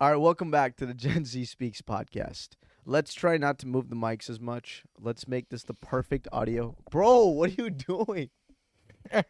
All right, welcome back to the Gen Z Speaks podcast. Let's try not to move the mics as much. Let's make this the perfect audio. Bro, what are you doing?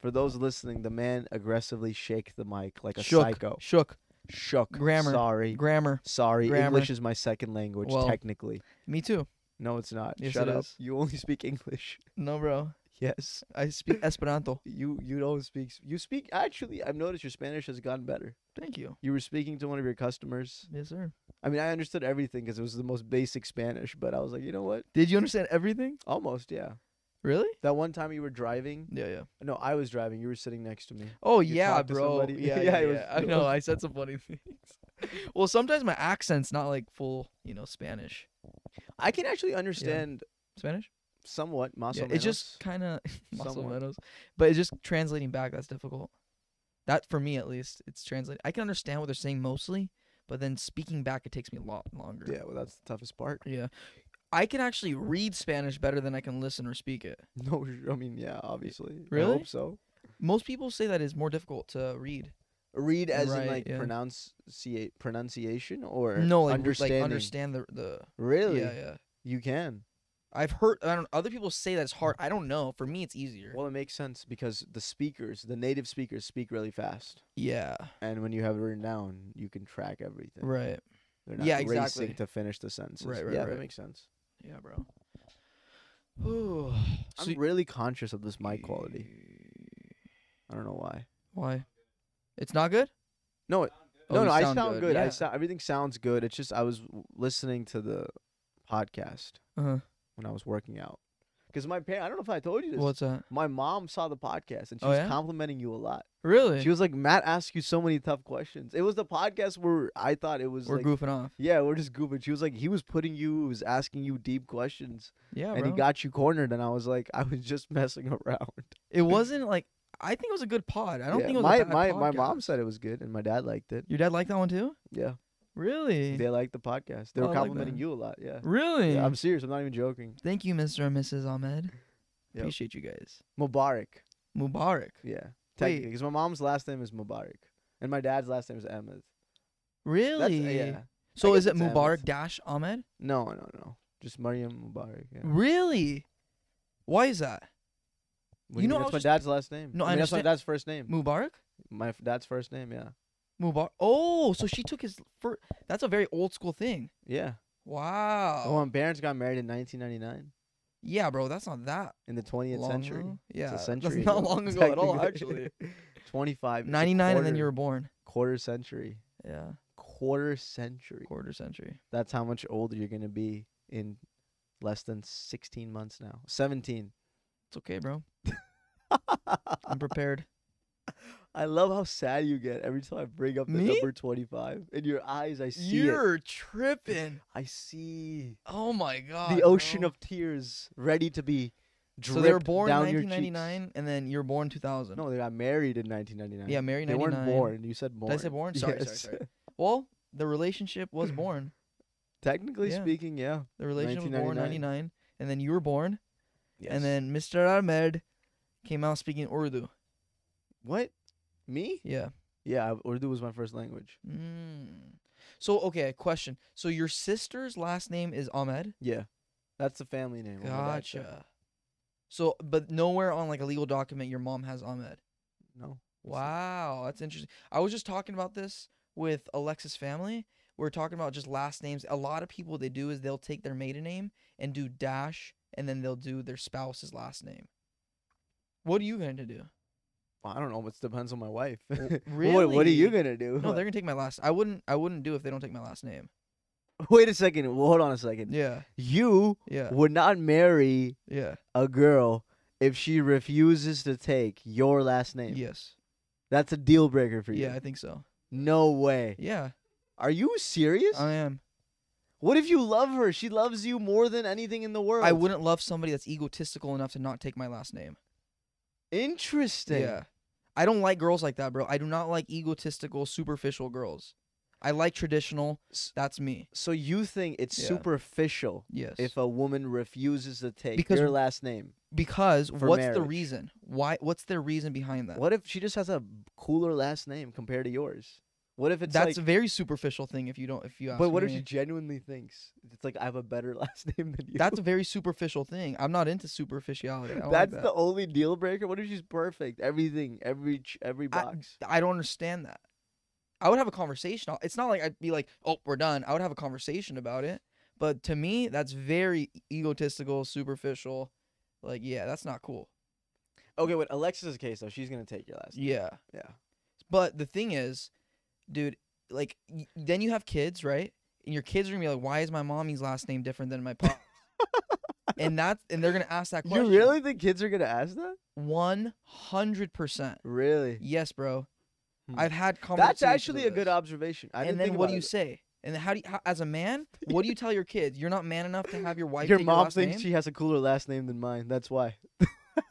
For those listening, the man aggressively shake the mic like a Shook. psycho. Shook. Shook. Grammar. Sorry. Grammar. Sorry. Grammar. English is my second language, Well- technically. Me too. No, it's not. Yes, Shut it up. is. You only speak English. No, bro. Yes. I speak Esperanto. You you don't speak. You speak. Actually, I've noticed your Spanish has gotten better. Thank you. You were speaking to one of your customers. Yes, sir. I mean, I understood everything because it was the most basic Spanish, but I was like, you know what? Did you understand everything? Almost, yeah. Really? That one time you were driving. Yeah, yeah. No, I was driving. You were sitting next to me. Oh You yeah, bro. Yeah, Yeah, yeah, it was- I know. I said some funny things. well, sometimes my accent's not like full, you know, Spanish. I can actually understand Spanish? Somewhat. Más Yeah, it's just kind of Somewhat. but it's just translating back that's difficult. That for me at least, it's translating. I can understand what they're saying mostly, but then speaking back it takes me a lot longer. Yeah, well, that's the toughest part. Yeah. I can actually read Spanish better than I can listen or speak it. No, I mean, yeah, obviously. I Really? hope so. Most people say that it's more difficult to read. Read as Right, in like yeah. pronounci- pronunciation or no, like, understanding. like understand the the Really? Yeah, yeah. You can. I've heard I don't other people say that it's hard. I don't know. For me it's easier. Well, it makes sense because the speakers, the native speakers, speak really fast, yeah. and when you have it written down, you can track everything. Right. They're not Yeah, racing exactly. to finish the sentences. Right, right, yeah, right. that makes sense. Yeah, bro. Ooh. I'm really conscious of this mic quality. I don't know why. Why? It's not good? No, it, Oh, no, no. I sound good. I Yeah. sound everything sounds good. It's just I was listening to the podcast uh-huh. When I was working out because my parents. I don't know if I told you this. What's that? My mom saw the podcast and she Oh, was yeah? complimenting you a lot. Really? She was like, "Matt asked you so many tough questions." It was the podcast where I thought it was We're like, goofing off. yeah, we're just goofing. She was like, he was putting you, he was asking you deep questions, Yeah, and bro. he got you cornered. And I was like, I was just messing around. it wasn't like I think it was a good pod. I don't Yeah, think it was my a bad my my mom said it was good, and my dad liked it. Your dad liked that one too? Yeah, Really? they liked the podcast. They Oh, were like complimenting that. you a lot. Yeah. Really? Yeah, I'm serious. I'm not even joking. Thank you, Mr. and Mrs. Ahmed. Yep. Appreciate you guys. Mubarak. Mubarak. Yeah. Wait. Technically, because my mom's last name is Mubarak, and my dad's last name is Ahmed. That's, Really? yeah. So is it Mubarak Ahmed. dash Ahmed? No, no, no. Just Maryam Mubarak. Yeah. Really? Why is that? What You know, I that's my dad's last name. No, I I mean, that's my dad's first name. Mubarak? My dad's first name. Yeah. Mubarak. Oh, so she took his first. That's a very old school thing. Yeah. Wow. Oh, my parents got married in 1999 yeah, bro. That's not that in the 20th long century. ago. It's Yeah, a century. that's not ago, long ago at all. Actually, 25. it's a 99, and then you were born. quarter century. Yeah, Quarter century. quarter century. That's how much older you're gonna be in less than 16 months now. 17. It's okay, bro. I'm prepared. I love how sad you get every time I bring up the Me? number 25. In your eyes, I see. You're tripping. I see Oh my god. the ocean bro. of tears ready to be dripped So they were born in down 1999, and then you were born 2000. No, they got married in 1999. Yeah, married They 99. weren't born. You said born. Did I say born? Sorry, sorry, Yes. sorry. Well, the relationship was born. Technically Yeah. speaking, yeah. The relationship was born 1999. 99, and then you were born, Yes. and then Mr. Ahmed came out speaking Urdu. what? Me? Yeah. Yeah, Urdu was my first language. Mm. So okay, question. So your sister's last name is Ahmed. Yeah, that's the family name. on my dad's side. Gotcha. So, but nowhere on like a legal document your mom has Ahmed. No. Wow, that's interesting. I was just talking about this with Alexa's family. We are talking about just last names. A lot of people they do is they'll take their maiden name and do dash, and then they'll do their spouse's last name. What are you going to do? I don't know. It depends on my wife. W- what, what are you gonna do? No, they're gonna take my last. I wouldn't. I wouldn't do if they don't take my last name. Wait a second. Well, hold on a second. Yeah, You yeah, would not marry yeah. a girl if she refuses to take your last name. Yes. That's a deal breaker for you. Yeah, I think so. No way. Yeah, Are you serious? I am. what if you love her? She loves you more than anything in the world. I wouldn't love somebody that's egotistical enough to not take my last name. Interesting. Yeah. I don't like girls like that, bro. I do not like egotistical, superficial girls. I like traditional. That's me. So you think it's Yeah. superficial Yes. if a woman refuses to take Because- your last name? because what's the reason? Why? What's their reason behind that? What if she just has a cooler last name compared to yours? What if it's That's like? a very superficial thing. If you don't, if you ask but what if she genuinely thinks it's like I have a better last name than you? That's a very superficial thing. I'm not into superficiality. I don't like That's that. the only deal breaker. What if she's perfect? Everything, every every box. I don't understand that. I would have a conversation. It's not like I'd be like, "Oh, we're done." I would have a conversation about it. But to me, that's very egotistical, superficial. Like, yeah, that's not cool. okay, with Alexis's case though, she's gonna take your last. name. Yeah. Yeah. But the thing is, dude, like y- then you have kids, right? And your kids are gonna be like, "Why is my mommy's last name different than my pop?" and that's and they're gonna ask that question. You really think kids are gonna ask that? One hundred percent. Really? Yes, bro. Hmm. I've had conversations. That's actually a good observation. I and then think what do you it. say? And then how do you, how, as a man, what do you tell your kids? You're not man enough to have your wife. Your mom your thinks name? she has a cooler last name than mine. That's why.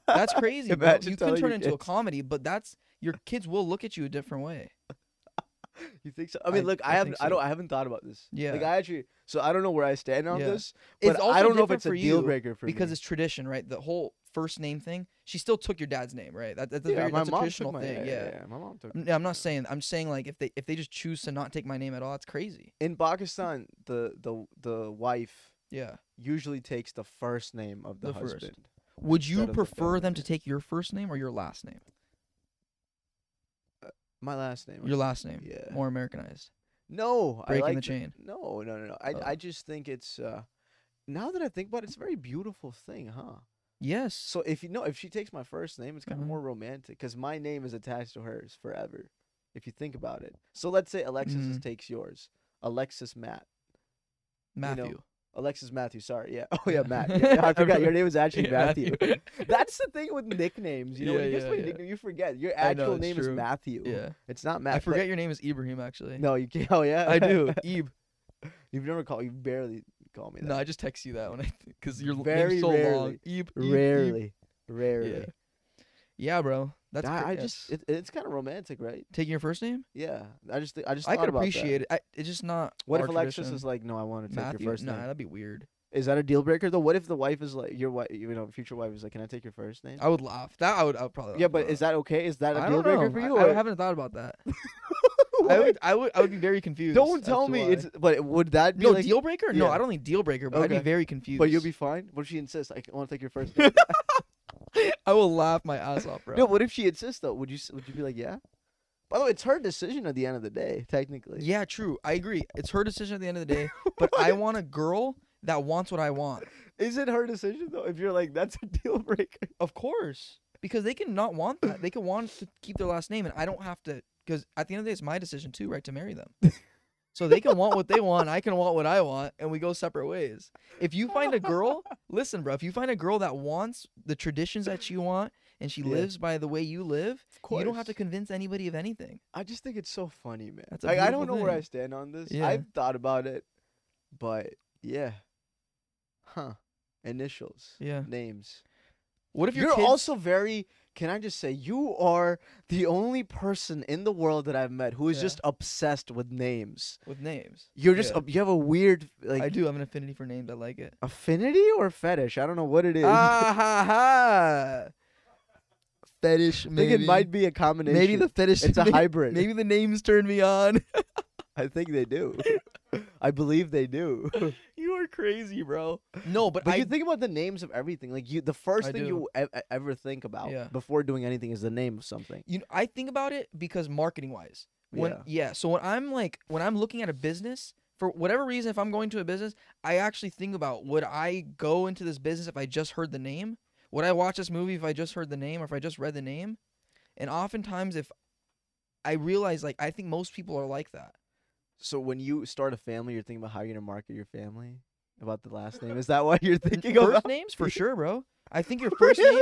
That's crazy. bro. You can turn into a comedy, but that's your kids will look at you a different way. You think so? I mean, I- look, I, I haven't, think I don't. I haven't thought about this. Yeah. Like I actually, so I don't know where I stand on Yeah. this, It's but also I don't know if it's a deal breaker for because me. it's tradition, right? The whole first name thing. She still took your dad's name, right? That, that's a yeah, very that's a traditional my, thing. yeah, Yeah. my mom took. I'm, I'm not saying. I'm saying like if they if they just choose to not take my name at all, it's crazy. In Pakistan, the the the wife Yeah. usually takes the first name of the, The first. husband. Would you prefer them to take your first name or your last name? My last name. Your last name. Yeah. More Americanized. No, I Breaking like the chain. No, no, no, no. I Oh. I just think it's. uh Now that I think about it, it's a very beautiful thing, huh? Yes. So if you know, if she takes my first name, it's kind Mhm. of more romantic because my name is attached to hers forever. If you think about it. So let's say Alexis is- Mhm. takes yours. Alexis Matt. Matthew. Alexis Matthew. Sorry. Yeah. Oh yeah. Matt. Yeah, I forgot your name is actually Yeah, Matthew. That's the thing with nicknames. You know, when Yeah, you yeah, yeah. nickname, you forget your know, actual it's name is. Matthew. yeah. It's not Matt. I but- forget your name is Ibrahim actually. No, you can't. Oh yeah. I do. Ib. You've never called. You barely call me that. No, I just text you that when I because your Very name's so rarely. long. Ib, Ib, Ib. rarely. Rarely. Yeah. Yeah, bro. That's I, I just it, it's kind of romantic, right? taking your first name. Yeah. I just I just I could appreciate it. I, it's just not. What if Alexis tradition. is like, no, I want to take Matthew? your first nah, name? that'd be weird. Is that a deal breaker though? What if the wife is like your wife, you know, future wife is like, can I take your first name? I would laugh. That I would. I would probably. yeah, but about is that okay? Is that a I deal breaker know. for you? I, or- haven't thought about that. I would. I would. I would be very confused. Don't tell me why. it's. But would that be no like? deal breaker. No, I don't think deal breaker. But I'd be very confused. But you'll be fine. What if she insists? I want to take your first name. I will laugh my ass off, bro. no. What if she insists though? Would you? s- Would you be like, yeah? By the way, it's her decision at the end of the day, technically. Yeah, true. I agree. It's her decision at the end of the day. But I want a girl that wants what I want. Is it her decision though? If you're like, that's a deal breaker. Of course. Because they can not want that. They can want to keep their last name, and I don't have to. Because at the end of the day, it's my decision too, right, to marry them. so they can want what they want. I can want what I want, and we go separate ways. If you find a girl, listen, bro. If you find a girl that wants the traditions that you want, and she Yeah. lives by the way you live, you don't have to convince anybody of anything. I just think it's so funny, man. Like, I don't know where I stand on this. Yeah. I've thought about it, but yeah, huh? Initials, Yeah. names. What if your You're kids? also very. Can I just say you are the only person in the world that I've met who is Yeah. just obsessed with names. with names. You're just Yeah. you have a weird like I do have an affinity for names. I like it. affinity or fetish. I don't know what it is. ah ha ha. Fetish. I think Maybe it might be a combination. Maybe the fetish. it's a maybe- hybrid. Maybe the names turn me on. I think they do. I believe they do. are crazy, bro. No, but, But I you think about the names of everything. Like you, the first I thing do. you e- ever think about Yeah. before doing anything is the name of something. you know, I think about it because marketing wise. When Yeah. yeah. so when I'm like when I'm looking at a business, for whatever reason, if I'm going to a business, I actually think about would I go into this business if I just heard the name? Would I watch this movie if I just heard the name or if I just read the name? And oftentimes if I realize like I think most people are like that. So when you start a family, you're thinking about how you're gonna market your family. About the last name. Is that what you're thinking about? First names for sure, bro. I think your first name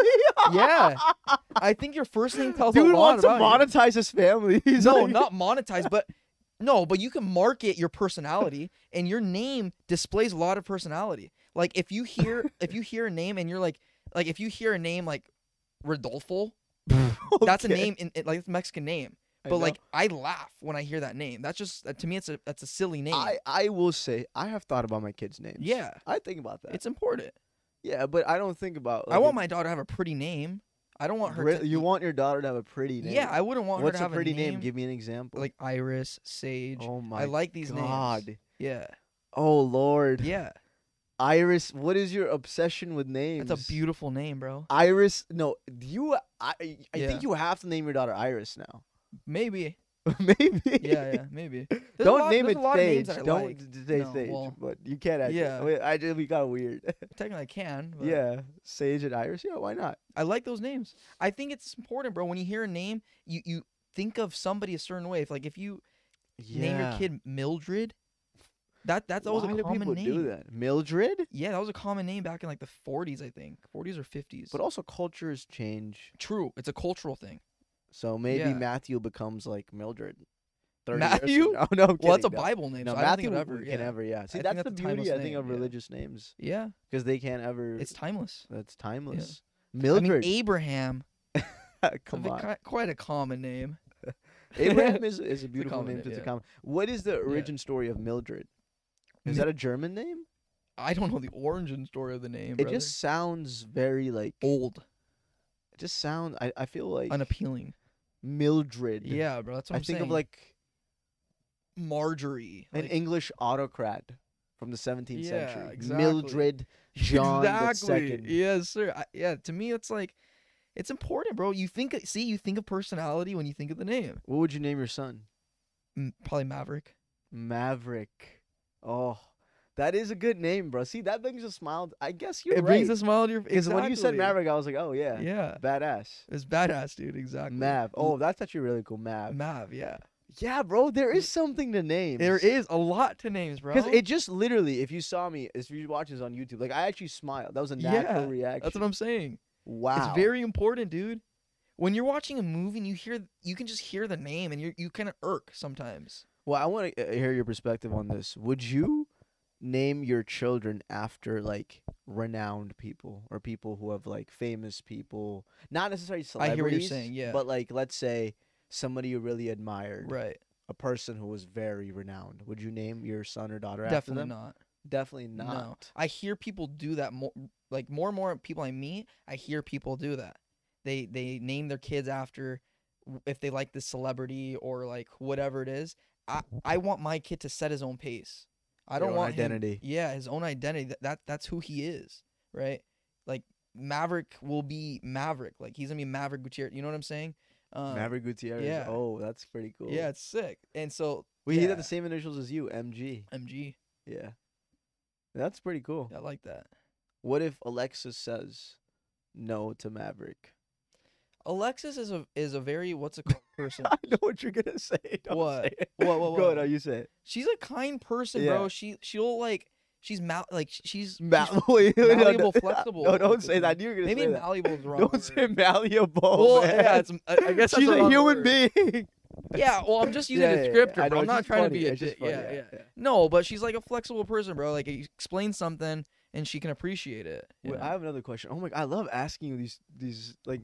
Yeah. I think your first name tells Dude a lot wants to about you. monetize his family. He's no, like- not monetize, but no, but you can market your personality, and your name displays a lot of personality. Like if you hear if you hear a name and you're like like if you hear a name like Rodolfo, that's a Okay. name in, in- like it's a Mexican name. But like I laugh when I hear that name. That's just that, to me it's a that's a silly name. I, I will say I have thought about my kids' names. yeah, I think about that. it's important. yeah, but I don't think about. I want my daughter to have a pretty name. I don't want her. Re- to, you want your daughter to have a pretty name? Yeah, I wouldn't want What's her to a have pretty a name, Give me an example. like Iris, Sage. oh my I like these god. names. Yeah, Oh lord. yeah. Iris, what is your obsession with names? That's a beautiful name, bro. Iris. No, you. I. I Yeah. think you have to name your daughter Iris now. Maybe. Maybe. Yeah, yeah, maybe. There's Don't lot- name it a lot of names Sage. I Don't like. say No, Sage. well, but you can't actually. yeah. I did. We got weird. Technically, I can. Yeah, Sage and Iris. Yeah, why not? I like those names. I think it's important, bro. When you hear a name, you you think of somebody a certain way. If like if you name your kid Mildred, that that's always why a do common people name. do that? Mildred. Yeah, that was a common name back in like the 40s, I think, 40s or 50s. But also cultures change, True, it's a cultural thing. So maybe Yeah. Matthew becomes like Mildred. 30 Matthew? Years from now. No, I'm Well, that's a kidding, no. Bible name, No, so I don't Matthew think it ever. can Yeah. ever. Yeah. See, think that's, that's the a beauty I think name, of yeah. religious names yeah, because they can't ever. it's timeless. that's timeless. I Mildred. mean, Abraham. Come on. ki- quite a common name. Abraham is, is a beautiful common name. name, It's a yeah. common. What is the origin story of Mildred? Is Mi- that a German name? I don't know the origin story of the name. It brother. just sounds very like. old, It just sounds. I, I feel like unappealing. Mildred. Yeah, bro. That's what I am think saying. of like Marjorie. an like- English autocrat from the 17th Yeah, century. exactly. Mildred John exactly. II. Yes, sir. I, yeah, to me, it's like, it's important, bro. You think, see, you think of personality when you think of the name. What would you name your son? M- probably Maverick. Maverick. Oh, that is a good name, bro. See, that brings a smile. I guess you're it right. brings a smile to your face. Because when you said Maverick, I was like, oh yeah, yeah, badass. it's badass, dude. Exactly. Mav. Oh, that's actually really cool. Mav. Mav. Yeah. Yeah, bro. There is something to names. There is a lot to names, bro. Because it just literally, if you saw me, if you watch this on YouTube, like I actually smiled. That was a natural Yeah, reaction. That's what I'm saying. wow. It's very important, dude. When you're watching a movie and you hear, you can just hear the name and you you kind of irk sometimes. Well, I want to uh, hear your perspective on this. Would you name your children after like renowned people or people who have like famous people, not necessarily celebrities. I hear what you're saying, yeah. But like, let's say somebody you really admired, Right. a person who was very renowned. Would you name your son or daughter Definitely after them? Definitely not. Definitely not. No. I hear people do that more like more and more people I meet, I hear people do that. They they name their kids after if they like this celebrity or like whatever it is. I I want my kid to set his own pace. I don't want him- identity. yeah, his own identity. That, that that's who he is, right? Like Maverick will be Maverick. Like he's gonna be Maverick Gutierrez. You know what I'm saying? Um, Maverick Gutierrez. yeah. Oh, that's pretty cool. Yeah, it's sick. And so We he yeah, had the same initials as you, MG. MG. Yeah. That's pretty cool. I like that. What if Alexis says no to Maverick? Alexis is a is a very what's it called person. I know what you're gonna say. Don't What? Say it. What, what, Go what? ahead, no, you say it. She's a kind person, Yeah. bro. She she'll like she's mal like she's, Ma- she's wait, no, no, malleable, no, flexible. No, don't say that. You're gonna maybe say malleable is wrong. Don't word. say malleable. Well, man. yeah, it's I, I guess she's a human word. being. Yeah, well, I'm just using Yeah, a yeah, yeah. bro. I'm not just trying funny. to be a It's funny, Yeah, yeah, yeah, yeah. No, but she's like a flexible person, bro. Like explain something and she can appreciate it. Wait. I have another question. Oh my, I love asking you these these like.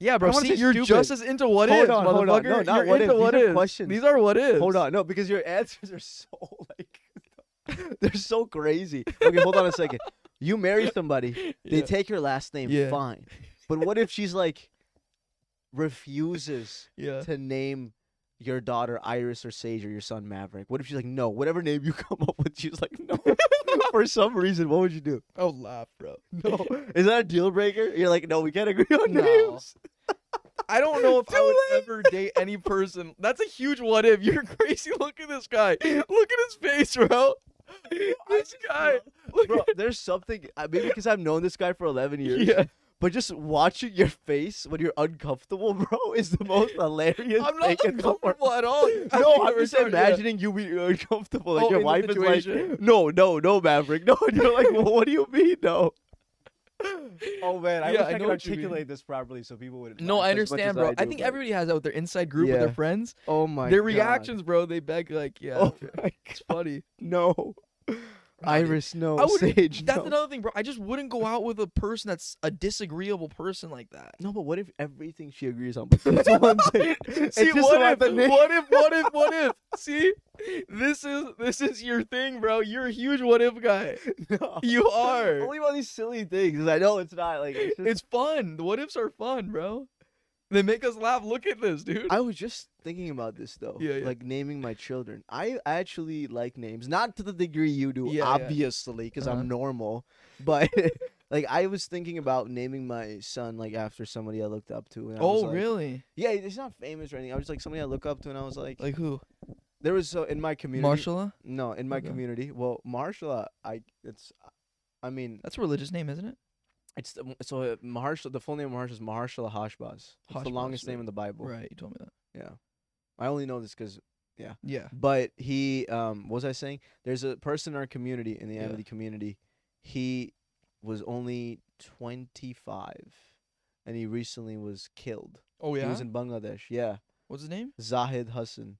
Yeah, bro. See, you're stupid. just as into what Hold is, on, hold on. No, not you're what into if. what These are is. questions. These are what is. Hold on, no, because your answers are so like they're so crazy. Okay, hold on a second. You marry somebody, they take your last name, Yeah. fine. But what if she's like refuses Yeah. to name your daughter Iris or Sage or your son Maverick? What if she's like, no, whatever name you come up with, she's like, no. For some reason, what would you do? I would laugh, bro. No, is that a deal breaker? You're like, no, we can't agree on No. names. I don't know if I would late. ever date any person. That's a huge what if. You're crazy. Look at this guy. Look at his face, bro. This guy. Bro, there's something. uh, Maybe because I've known this guy for 11 years. Yeah. But just watching your face when you're uncomfortable, bro, is the most hilarious I'm not in the world. uncomfortable at all. You No, I'm we're just talking- yeah. imagining you being uncomfortable. Like Oh, your in the wife is like, situation. no, no, no, Maverick, no. And you're like, well, what do you mean, no? Oh man, I Yeah, wish I I, could what you mean. articulate this properly so people would. No, I understand, bro. I, think everybody has out their inside group with their friends. Oh my. their God. reactions, bro. They beg like, yeah, Oh my it's funny. no. Iris, no. I would- Sage, That's no. another thing, bro. I just wouldn't go out with a person that's a disagreeable person like that. No, but what if everything she agrees on? That's one thing. It's See, just what about if, the name. what if, what if, what if? See, this is this is your thing, bro. You're a huge what if guy. no. You are. Only about these silly things. I know it's not like it's just- It's fun. The what ifs are fun, bro. They make us laugh. Look at this, dude. I was just thinking about this though. Yeah, yeah. Like naming my children. I actually like names, not to the degree you do, Yeah, yeah. obviously, because Uh-huh. I'm normal. But like I was thinking about naming my son like after somebody I looked up to. And I was oh, like- really? Yeah, he's not famous or anything. I was just, like somebody I look up to, and I was like, Like who? there was so in my community. Marshala? No, in my Okay. community. Well, Marshala, I it's, I mean, That's a religious name, isn't it? It's the, so uh, The full name of Mahershala is Mahershala Hashbaz. It's the Hashbaz, longest name in the Bible. Right. You told me that. Yeah, I only know this because Yeah. Yeah. But he, um, what was I saying? There's a person in our community, in the Yeah. Ahmadi community. He was only 25, and he recently was killed. Oh yeah. He was in Bangladesh. Yeah, What's his name? Zahid Hassan.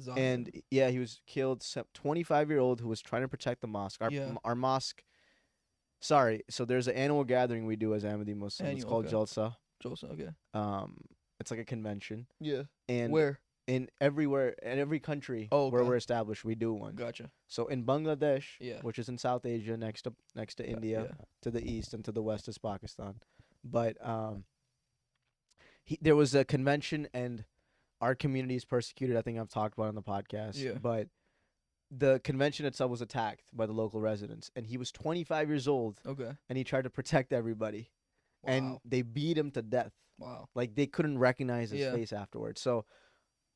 Zahid. And yeah, he was killed. 25 year old who was trying to protect the mosque. Our Yeah. our mosque. Sorry, so there's an annual gathering we do as Ahmadi Muslims. It's Annual, called okay. Jalsa. Joseph. Okay. Um, it's like a convention, Yeah. and Where? in everywhere in every country Oh, where okay. we're established, we do one. Gotcha. So in Bangladesh, Yeah. which is in South Asia, next to next to India, yeah. to the east and to the west is Pakistan. But um, he, there was a convention, and our community is persecuted. I think I've talked about it on the podcast. Yeah. But the convention itself was attacked by the local residents, and he was 25 years old, Okay. and he tried to protect everybody, Wow. and they beat him to death. wow. Like they couldn't recognize his Yeah. face afterwards. So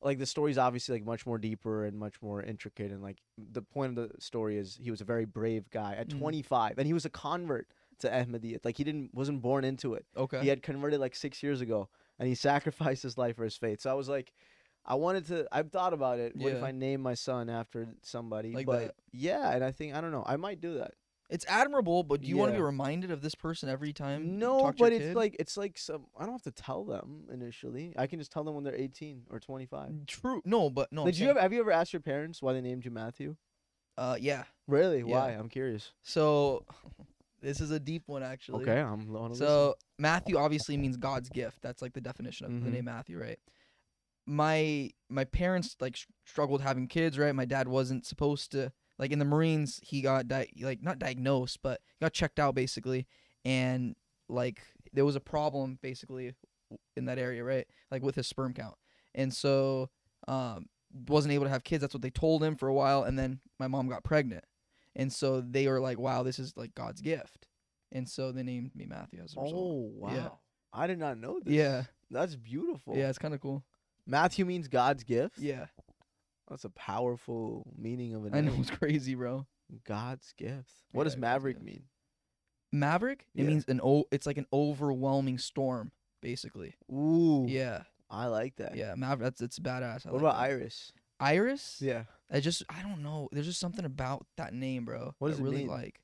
like the story's obviously like much more deeper and much more intricate and like the point of the story is he was a very brave guy at Mhm. 25 and he was a convert to Ahmadiyyat. Like he didn't wasn't born into it. Okay. He had converted like 6 years ago and he sacrificed his life for his faith. So I was like I wanted to I've thought about it. What if Yeah. I name my son after somebody? Like but that. yeah, and I think I don't know. I might do that. It's admirable, but do you want to be Yeah. reminded of this person every time? you No, talk to your but it's kid? like it's like some I don't have to tell them initially. I can just tell them when they're 18 or 25. true. No, but no. I'm Did you saying- ever have you ever asked your parents why they named you Matthew? Uh, yeah. Really? Yeah. Why? I'm curious. So, this is a deep one actually. Okay, I'm on So Matthew obviously means God's gift. That's like the definition of the Mhm. name Matthew, right? My my parents like struggled having kids, right? My dad wasn't supposed to like in the Marines. He got di- like not diagnosed, but got checked out basically, and like there was a problem basically in that area, right? Like with his sperm count, and so um wasn't able to have kids. That's what they told him for a while, and then my mom got pregnant, and so they were like, "Wow, this is like God's gift," and so they named me Matthew as a result. Oh wow. Yeah. I did not know this. Yeah. That's beautiful. Yeah, it's kind of cool. Matthew means God's gift. Yeah, That's a powerful meaning of a I name. know it's crazy, bro. God's gift. What does Yeah, God's Maverick gift. mean? Maverick. It Yeah. means an o. It's like an overwhelming storm, basically. Ooh. Yeah, I like that. yeah. Maverick. That's it's badass. I What like about that. Iris? Iris? Yeah. I just I don't know. There's just something about that name, bro. What does I it really mean? like.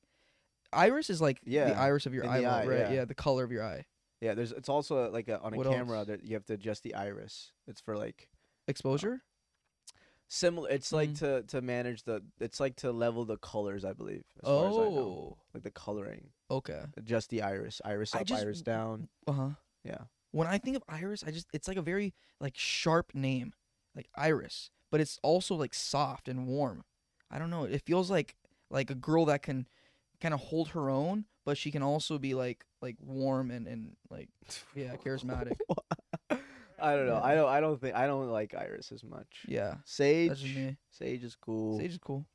Iris is like Yeah, the iris of your in the eyeball, eye, right? yeah. Yeah. the color of your eye. Yeah, there's it's also like a, on a What camera else? that you have to adjust the iris. It's for like Exposure. similar it's like Mhm. to to manage the it's like to level the colors, I believe. As far as I know. Oh, Like the coloring. okay. Adjust the iris. Iris I up, just- iris down. Uh huh. Yeah. When I think of Iris, I just it's like a very like sharp name, like Iris, but it's also like soft and warm. I don't know. It feels like like a girl that can kind of hold her own, but she can also be like like warm and and like yeah, charismatic. I don't know. Yeah. I don't I don't think I don't like iris as much. Yeah, Sage. Sage is cool. Sage is cool.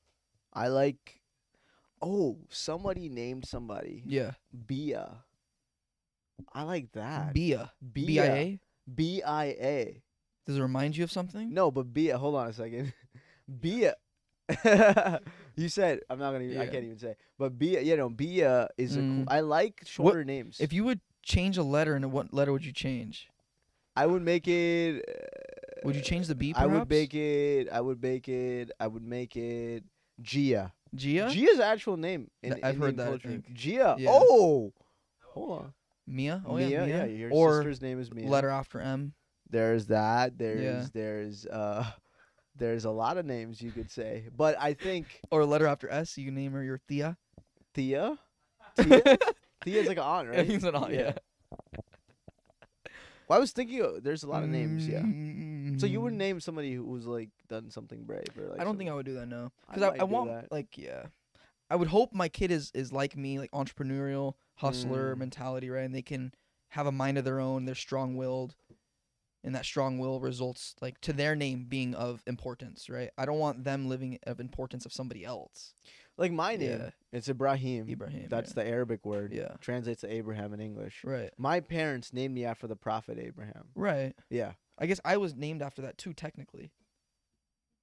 I like Oh, somebody named somebody Yeah, Bia. I like that. Bia. Bia. B I A. B I A. Does it remind you of something? No, but Bia. Hold on a second. Bia. you said I'm not gonna. I Yeah. can't even say. But Bia, you know, Bia is a. Mm. Cool, I like shorter names. If you would change a letter, into what letter would you change? I would make it. uh, Would you change the B? I would perhaps? make it. I would make it. I would make it. Gia. Gia. Gia's actual name. In, Th- I've heard that, I culture. think. Gia. Yeah. Oh. Hold on. Mia. Oh Mia. yeah, Mia. your or sister's name is Mia. letter after M. There's that. There's there's uh there's a lot of names you could say. But I think Or a letter after S. You name her your Thea. Thea? Thea? Thea's like an aunt, right? Everything's an aunt, yeah. Well, I was thinking uh, there's a lot of names, yeah. So you would Mm. name somebody who's like done something brave or like I don't think I would do that. No, I because I, might I, want that. like yeah, I would hope my kid is is like me, like entrepreneurial, hustler Mm. mentality, right? And they can have a mind of their own. They're strong willed, and that strong will results like to their name being of importance, right? I don't want them living of importance of somebody else. like my name. Yeah. It's Ibrahim. Ibrahim. That's yeah. the Arabic word. Yeah. Translates to Abraham in English. right, My parents named me after the prophet Abraham. right. Yeah. I guess I was named after that too, technically.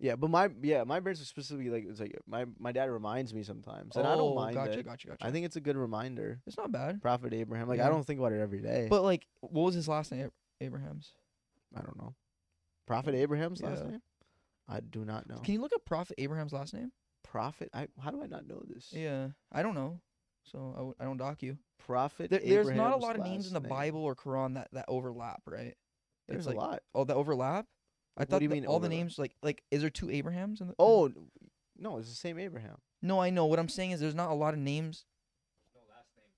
Yeah, but my yeah, my parents are specifically like it's like my my dad reminds me sometimes, and I don't Oh, mind Gotcha, it. gotcha, gotcha. I think it's a good reminder. it's not bad. Prophet Abraham. Like Yeah. I don't think about it every day. But like, what was his last name? Abraham's. I don't know. Prophet Abraham's last Yeah. name? I do not know. Can you look up Prophet Abraham's last name? Prophet? I how do I not know this? Yeah, I don't know. So I w- I don't dock you. Prophet. There, there's not a Abraham's lot of names in the last name. Bible or Quran that, that overlap, right? There's a like lot. oh, that overlap. I Like, thought do you mean all the overlap? names like like is there two Abrahams in the? Oh, in- Oh n- no, it's the same Abraham. no, I know. What I'm saying is there's not a lot of names.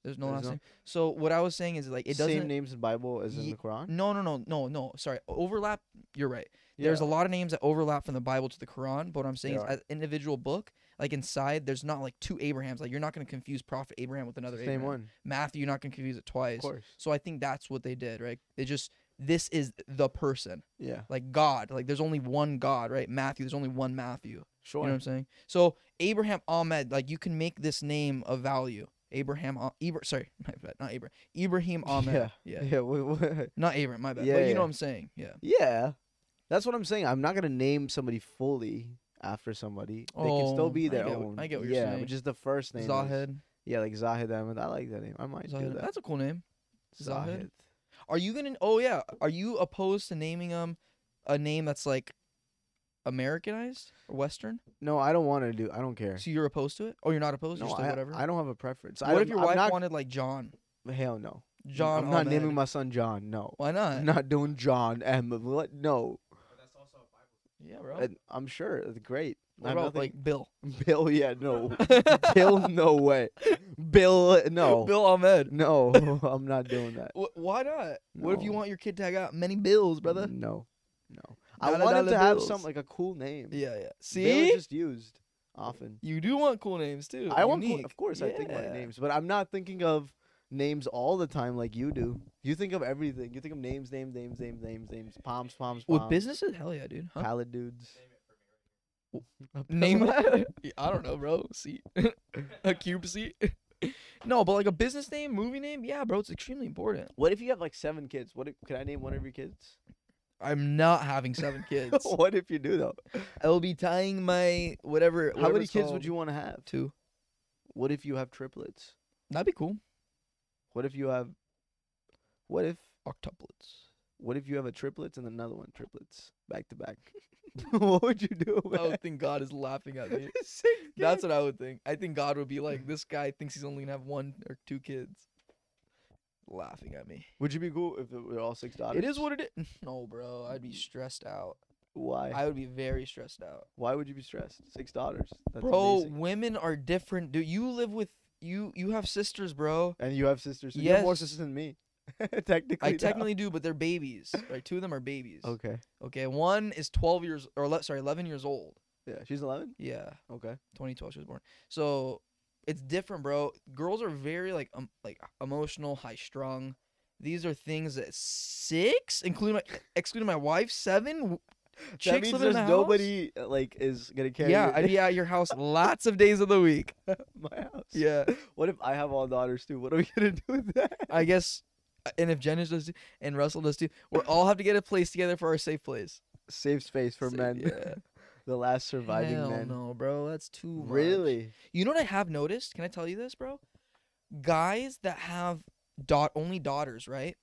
There's no There's last no- name. So what I was saying is like it doesn't. same names in Bible as in Ye- the Quran. No, no, no, no, no. Sorry, overlap. You're right. There's a lot of names that overlap from the Bible to the Quran, but what I'm saying There is, as individual book, like inside, there's not like two Abrahams. Like you're not going to confuse Prophet Abraham with another same Abraham. one. Matthew, you're not going to confuse it twice. Of course. So I think that's what they did, right? They just this is the person, Yeah. like God. Like there's only one God, right? Matthew, there's only one Matthew. Sure. You know what I'm saying? So Abraham Ahmed, like you can make this name of value. Abraham, Ah- Ibra- sorry, not Abraham. Ibrahim Ahmed. Yeah. yeah, yeah. wait, wait. not Abraham. My bad. Yeah, but you yeah. know what I'm saying? Yeah. Yeah. That's what I'm saying. I'm not gonna name somebody fully after somebody. They can Oh, still be I their get own. I get what you're yeah, saying. but just the first name. is- yeah, like Zahid Ahmed. I like that name. I might do that. That's a cool name. Zahid? Zahid. Are you gonna? Oh yeah. Are you opposed to naming um a name that's like Americanized or Western? No, I don't want to do. I don't care. So you're opposed to it? Oh, you're not opposed. No, you're still I, whatever. I don't have a preference. I what don't- if your I'm wife not, wanted like John? Hell no. John. I'm not Ahmed. naming my son John. No. Why not? I'm not doing John M. What? No. Yeah, bro. And I'm sure it's great. I what have about nothing- like Bill? Bill? Yeah, no. Bill? No way. Bill? No. Bill Ahmed. No, I'm not doing that. Wh- why not? What if you No. want your kid to have many bills, brother? No, no. I Dollar want him to have bills. some like a cool name. Yeah, yeah. See, is just used often. you do want cool names too. I want, cool, of course, I think about names, but I'm not thinking of names all the time like you do. You think of everything. You think of names, names, names, names, names, names, palms, palms, With palms. businesses, hell yeah, dude. Huh? Pallet dudes. Name? Yeah, I don't know, bro. Seat, a cube seat. no, but like a business name, movie name, yeah, bro, it's extremely important. What if you have like seven kids? What if, can I name one of your kids? I'm not having seven kids. what if you do though? I'll be tying my whatever. How many kids would you want to have? Two. What if you have triplets? That'd be cool. What if you have? What if? Octuplets. What if you have a triplets and another one triplets back to back? what would you do? I would think God is laughing at me. That's what I would think. I think God would be like, this guy thinks he's only gonna have one or two kids. Laughing at me. Would you be cool if it were all six daughters? It is what it is. No, bro. I'd be stressed out. Why? I would be very stressed out. Why would you be stressed? Six daughters. That's bro, amazing. women are different. Dude, you live with you you have sisters, bro. And you have sisters. So You have more sisters than me. technically. I now. technically do, but they're babies. Right? Two of them are babies. Okay. Okay, one is 12 years or le- sorry, 11 years old. Yeah. She's eleven. Yeah, Okay. 2012 she was born. So, it's different, bro. Girls are very like um, like emotional, high strung. These are things that six, including my excluding my wife, seven that chicks means there's the nobody uh, like is gonna carry. Yeah, I'd be at your house lots of days of the week. my house. Yeah, What if I have all daughters too? What are we gonna do with that? I guess. uh, And if Janice does too, and Russell does too, we all have to get a place together for our safe place. Safe space for Sa- men. Yeah. The last surviving Hell men. no, bro. That's too much. Really? You know what I have noticed? Can I tell you this, bro? Guys that have dot only daughters, right?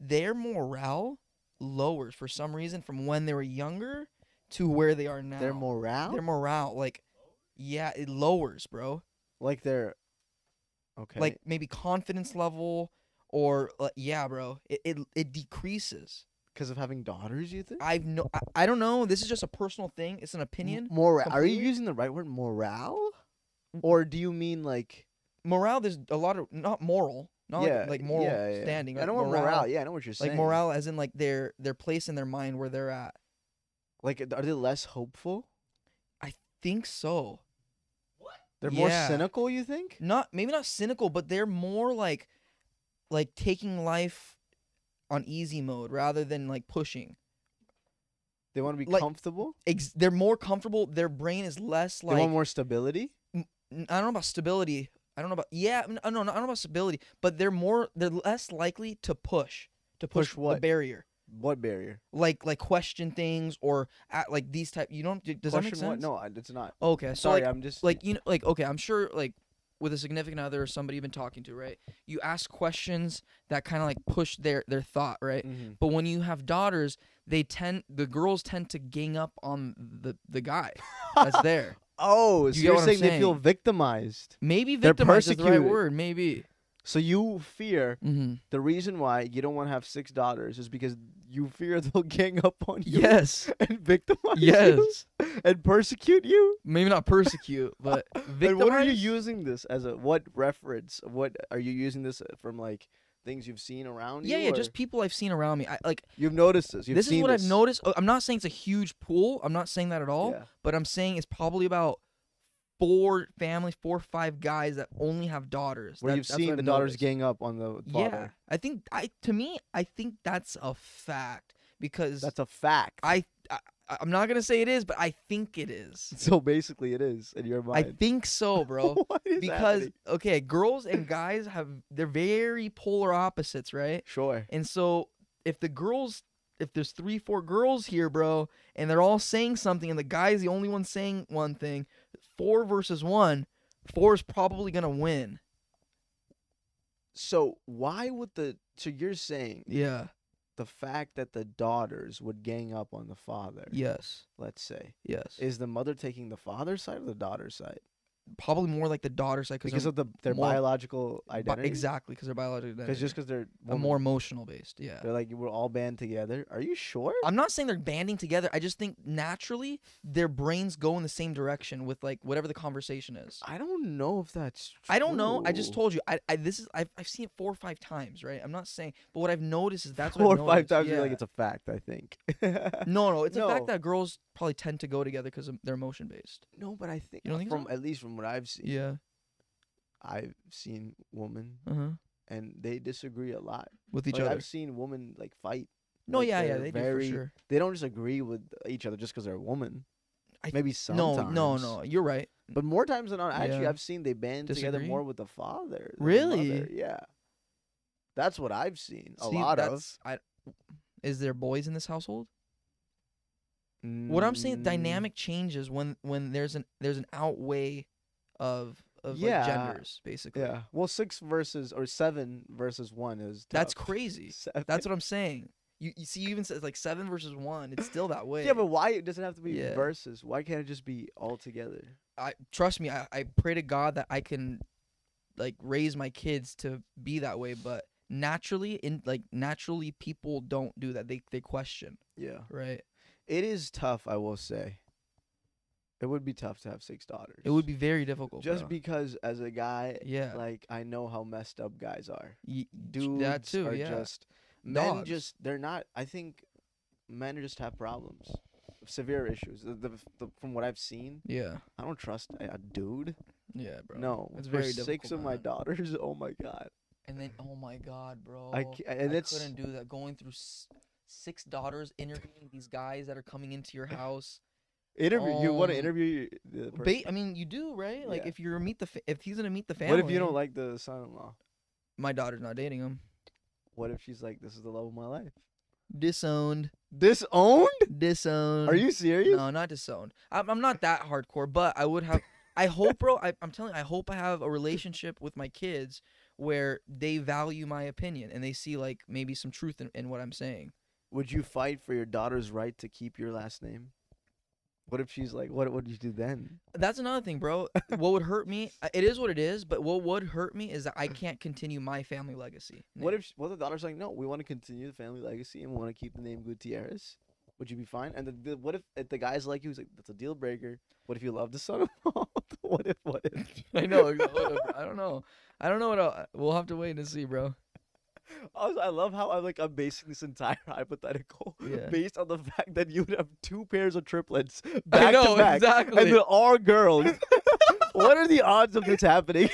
Their morale lowers for some reason from when they were younger to where they are now. Their morale? Their morale, like, yeah, it lowers, bro. like their. Okay. Like maybe confidence level, or uh, yeah, bro, it, it it decreases. Because of having daughters, you think? I've no, I, I don't know. This is just a personal thing. It's an opinion. Morale. Are you using the right word, morale? Or do you mean like? Morale, there's a lot of not moral, not like- yeah, like, moral yeah, yeah. standing. I like know what morale. Yeah, I know what you're saying. like morale as in like their their place in their mind where they're at Like, are they less hopeful? I think so. What? They're more cynical. You think? Not maybe not cynical, but they're more like like taking life on easy mode rather than like pushing. They want to be Like- comfortable. Ex- they're more comfortable. Their brain is less like. they want more stability. n- I don't know about stability. I don't know about yeah. n- I don't know. I don't know about stability, but they're more. They're less likely to push to push, Push the what? barrier. What barrier? Like like question things or at like these type. You don't. Does that make Question what? sense? No, I- it's not. Okay, so Sorry, like I'm just like you know like okay, I'm sure like with a significant other or somebody you've been talking to, right? You ask questions that kind of like push their their thought, right? Mhm. But when you have daughters, they tend the girls tend to gang up on the the guy that's there. Oh, You get you're I'm saying they feel victimized. Maybe victimized is the right word. Maybe. So you fear Mm-hmm. the reason why you don't want to have six daughters is because you fear they'll gang up on you Yes. and victimize you. Yes. you and persecute you. Maybe not persecute, but victimize. And what are you using this as a what reference? What are you using this from like things you've seen around Yeah, you? yeah, or just people I've seen around me. I like you've noticed this. You've this is what this. I've noticed. Uh, I'm not saying it's a huge pool. I'm not saying that at all. Yeah. But I'm saying it's probably about four families, four or five guys that only have daughters. Where That- you've seen the I've daughters noticed. gang up on the Yeah. I think I to me I think that's a fact because That's a fact. I, I I'm not gonna say it is, but I think it is. so basically, it is in your mind. I think so, bro. What is because happening? okay, girls and guys have they're very polar opposites, right? sure. And so if the girls if there's three, four girls here, bro, and they're all saying something and the guy's the only one saying one thing, four versus one, four is probably gonna win. So why would the so you're saying Yeah. the fact that the daughters would gang up on the father, Yes. let's say, Yes. is the mother taking the father's side or the daughter's side? Probably more like the daughter side Because of the their more biological bi- identity. exactly because they're biological Because just because they're women, more emotional based. Yeah. they're like we're all band together. Are you sure? I'm not saying they're banding together. I just think naturally their brains go in the same direction with like whatever the conversation is. I don't know if that's. I don't know. I just told you. I, I this is I've, I've seen it four or five times, right? I'm not saying, but what I've noticed is that's what four or five times. You're like it's a fact. I think. no, no. It's a fact that girls probably tend to go together because they're emotion based. no, but I think, You don't think from so? at least from what I've seen, Yeah. I've seen women Uh huh. and they disagree a lot. With each Like, other. I've seen women like fight. No, like, yeah, yeah, they're very, do for sure. They don't just agree with each other just because they're a woman. I- Maybe sometimes. no, no. no. You're right. But more times than not, actually, Yeah. I've seen they band together more with the father. the Really? mother, Yeah. That's what I've seen. A See, lot of. I, is there boys in this household? What I'm saying, Mm, dynamic changes when when there's an there's an outweigh of of Yeah, like genders basically. Yeah. Well, six versus or seven versus one is. That's crazy. Seven. That's what I'm saying. You you see, you even says like seven versus one. It's still that way. Yeah, but why does it have to be Yeah. versus? Why can't it just be all together? I trust me. I, I pray to God that I can like raise my kids to be that way. But naturally, in like naturally, people don't do that. They they question, Yeah. right? It is tough, I will say. It would be tough to have six daughters. It would be very difficult. just bro. because as a guy, yeah. like I know how messed up guys are. Y- Dudes that too. are yeah. just men. Dogs. Just they're not. I think men just have problems, severe issues. The, the, the, from what I've seen, yeah. I don't trust a, a dude. Yeah, bro. no, it's very six of my daughters. Oh my god. And then, oh my God, bro. I and I it's couldn't do that. Going through s- six daughters, interviewing these guys that are coming into your house. Interview. you want to um, interview the person. Ba- I mean, you do, right? Like, Yeah. if you're meet the fa- if he's gonna meet the family. What if you don't like the son-in-law? My daughter's not dating him. What if she's like, "This is the love of my life"? Disowned. Disowned? Disowned. Are you serious? No, not disowned. I'm, I'm not that hardcore, but I would have. I hope, bro. I, I'm telling. you, I hope I have a relationship with my kids where they value my opinion and they see like maybe some truth in, in what I'm saying. Would you fight for your daughter's right to keep your last name? What if she's like, what would you do then? That's another thing, bro. what would hurt me? uh, It is what it is. But what would hurt me is that I can't continue my family legacy. What if sh- what if the daughter's like, no, we want to continue the family legacy and we want to keep the name Gutierrez? Would you be fine? And the, the, what if, if the guy's like you, he's like, that's a deal breaker. What if you love the son-in-law? what if? What if? I know. I don't know. I don't know what. I'll, we'll have to wait and see, bro. Also, I love how I'm like I'm basing this entire hypothetical Yeah. based on the fact that you would have two pairs of triplets I back know to back, exactly. and they're all girls. what are the odds of this happening?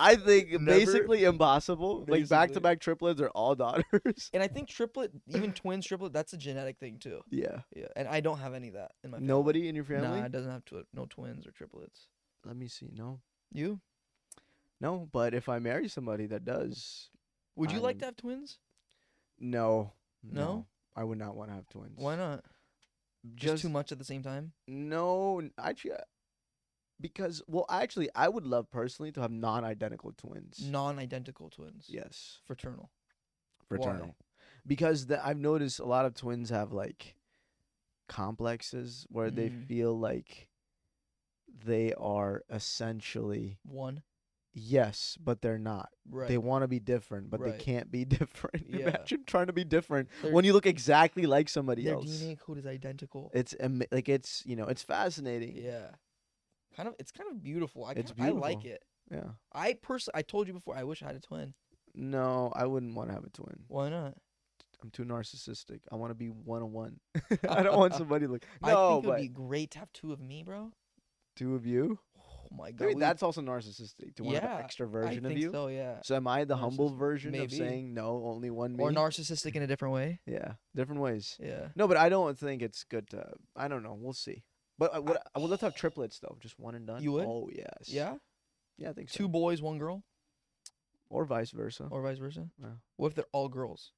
I think Never- basically impossible. Like back to back triplets are all daughters. and I think triplet, even twins, triplet, that's a genetic thing too. yeah. Yeah, and I don't have any of that in my family. Nobody in your family? Nah, it doesn't have twi- no twins or triplets. Let me see. No. You? No, but if I marry somebody that does, Would you like I'm- to have twins? no. No? I would not want to have twins. Why not? Just, too much at the same time. No, n- actually, uh, because well, actually, I would love personally to have non-identical twins. Non-identical twins. Yes, Fraternal. fraternal. Because the, I've noticed a lot of twins have like complexes where they Mm. feel like they are essentially One. Yes, but they're not. Right. They want to be different, but Right. they can't be different. Yeah. Imagine trying to be different Their- when you look exactly like somebody Their else. DNA code is identical. It's like it's you know it's fascinating. yeah. Kind of. It's kind of beautiful. I. It's kinda- I like it. yeah. I personally. I told you before. I wish I had a twin. No, I wouldn't want to have a twin. Why not? I'm too narcissistic. I want to be one on one. I don't want somebody like I no, think it would be great to have two of me, bro. two of you. Oh my god. mean, we- that's also narcissistic to want Yeah, an extra I version of you. So yeah. So am I the humble version of Maybe. saying no, only one me? Or narcissistic in a different way. yeah, different ways. Yeah. No, but I don't think it's good to. I don't know. We'll see. But uh, I would. I would love to have triplets though, just one and done. You would? Oh yes. Yeah. Yeah, I think so. Two boys, one girl, or vice versa. or vice versa. Yeah. What if they're all girls?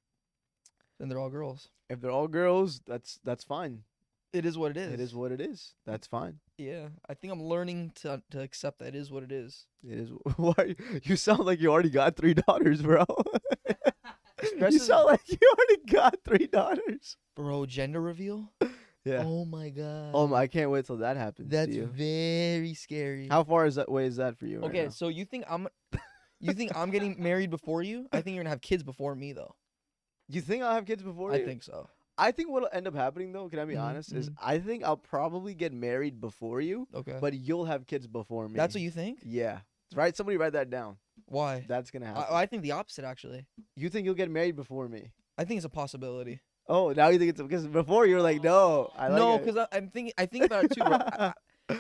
Then they're all girls. if they're all girls, that's that's fine. It is what it is. It is what it is. That's fine. Yeah. I think I'm learning to to accept that it is what it is. It is. Why you sound like you already got three daughters, bro? you sound like you already got three daughters. Bro, gender reveal? Yeah. Oh my god. Oh, my, I can't wait till that happens. to That's very scary. How far is that away is that for you? right okay, now? so you think I'm you think I'm getting married before you? I think you're gonna have kids before me though. you think I'll have kids before I you? I think so. I think what'll end up happening though, can I be Mhm, honest, is mhm. I think I'll probably get married before you, Okay. but you'll have kids before me. That's what you think? Yeah. Right. Somebody write that down. Why? That's gonna happen. I, I think the opposite actually. you think you'll get married before me? I think it's a possibility. Oh, now you think it's because before you were like, no, I like no, because I'm thinking. I think about it too. I-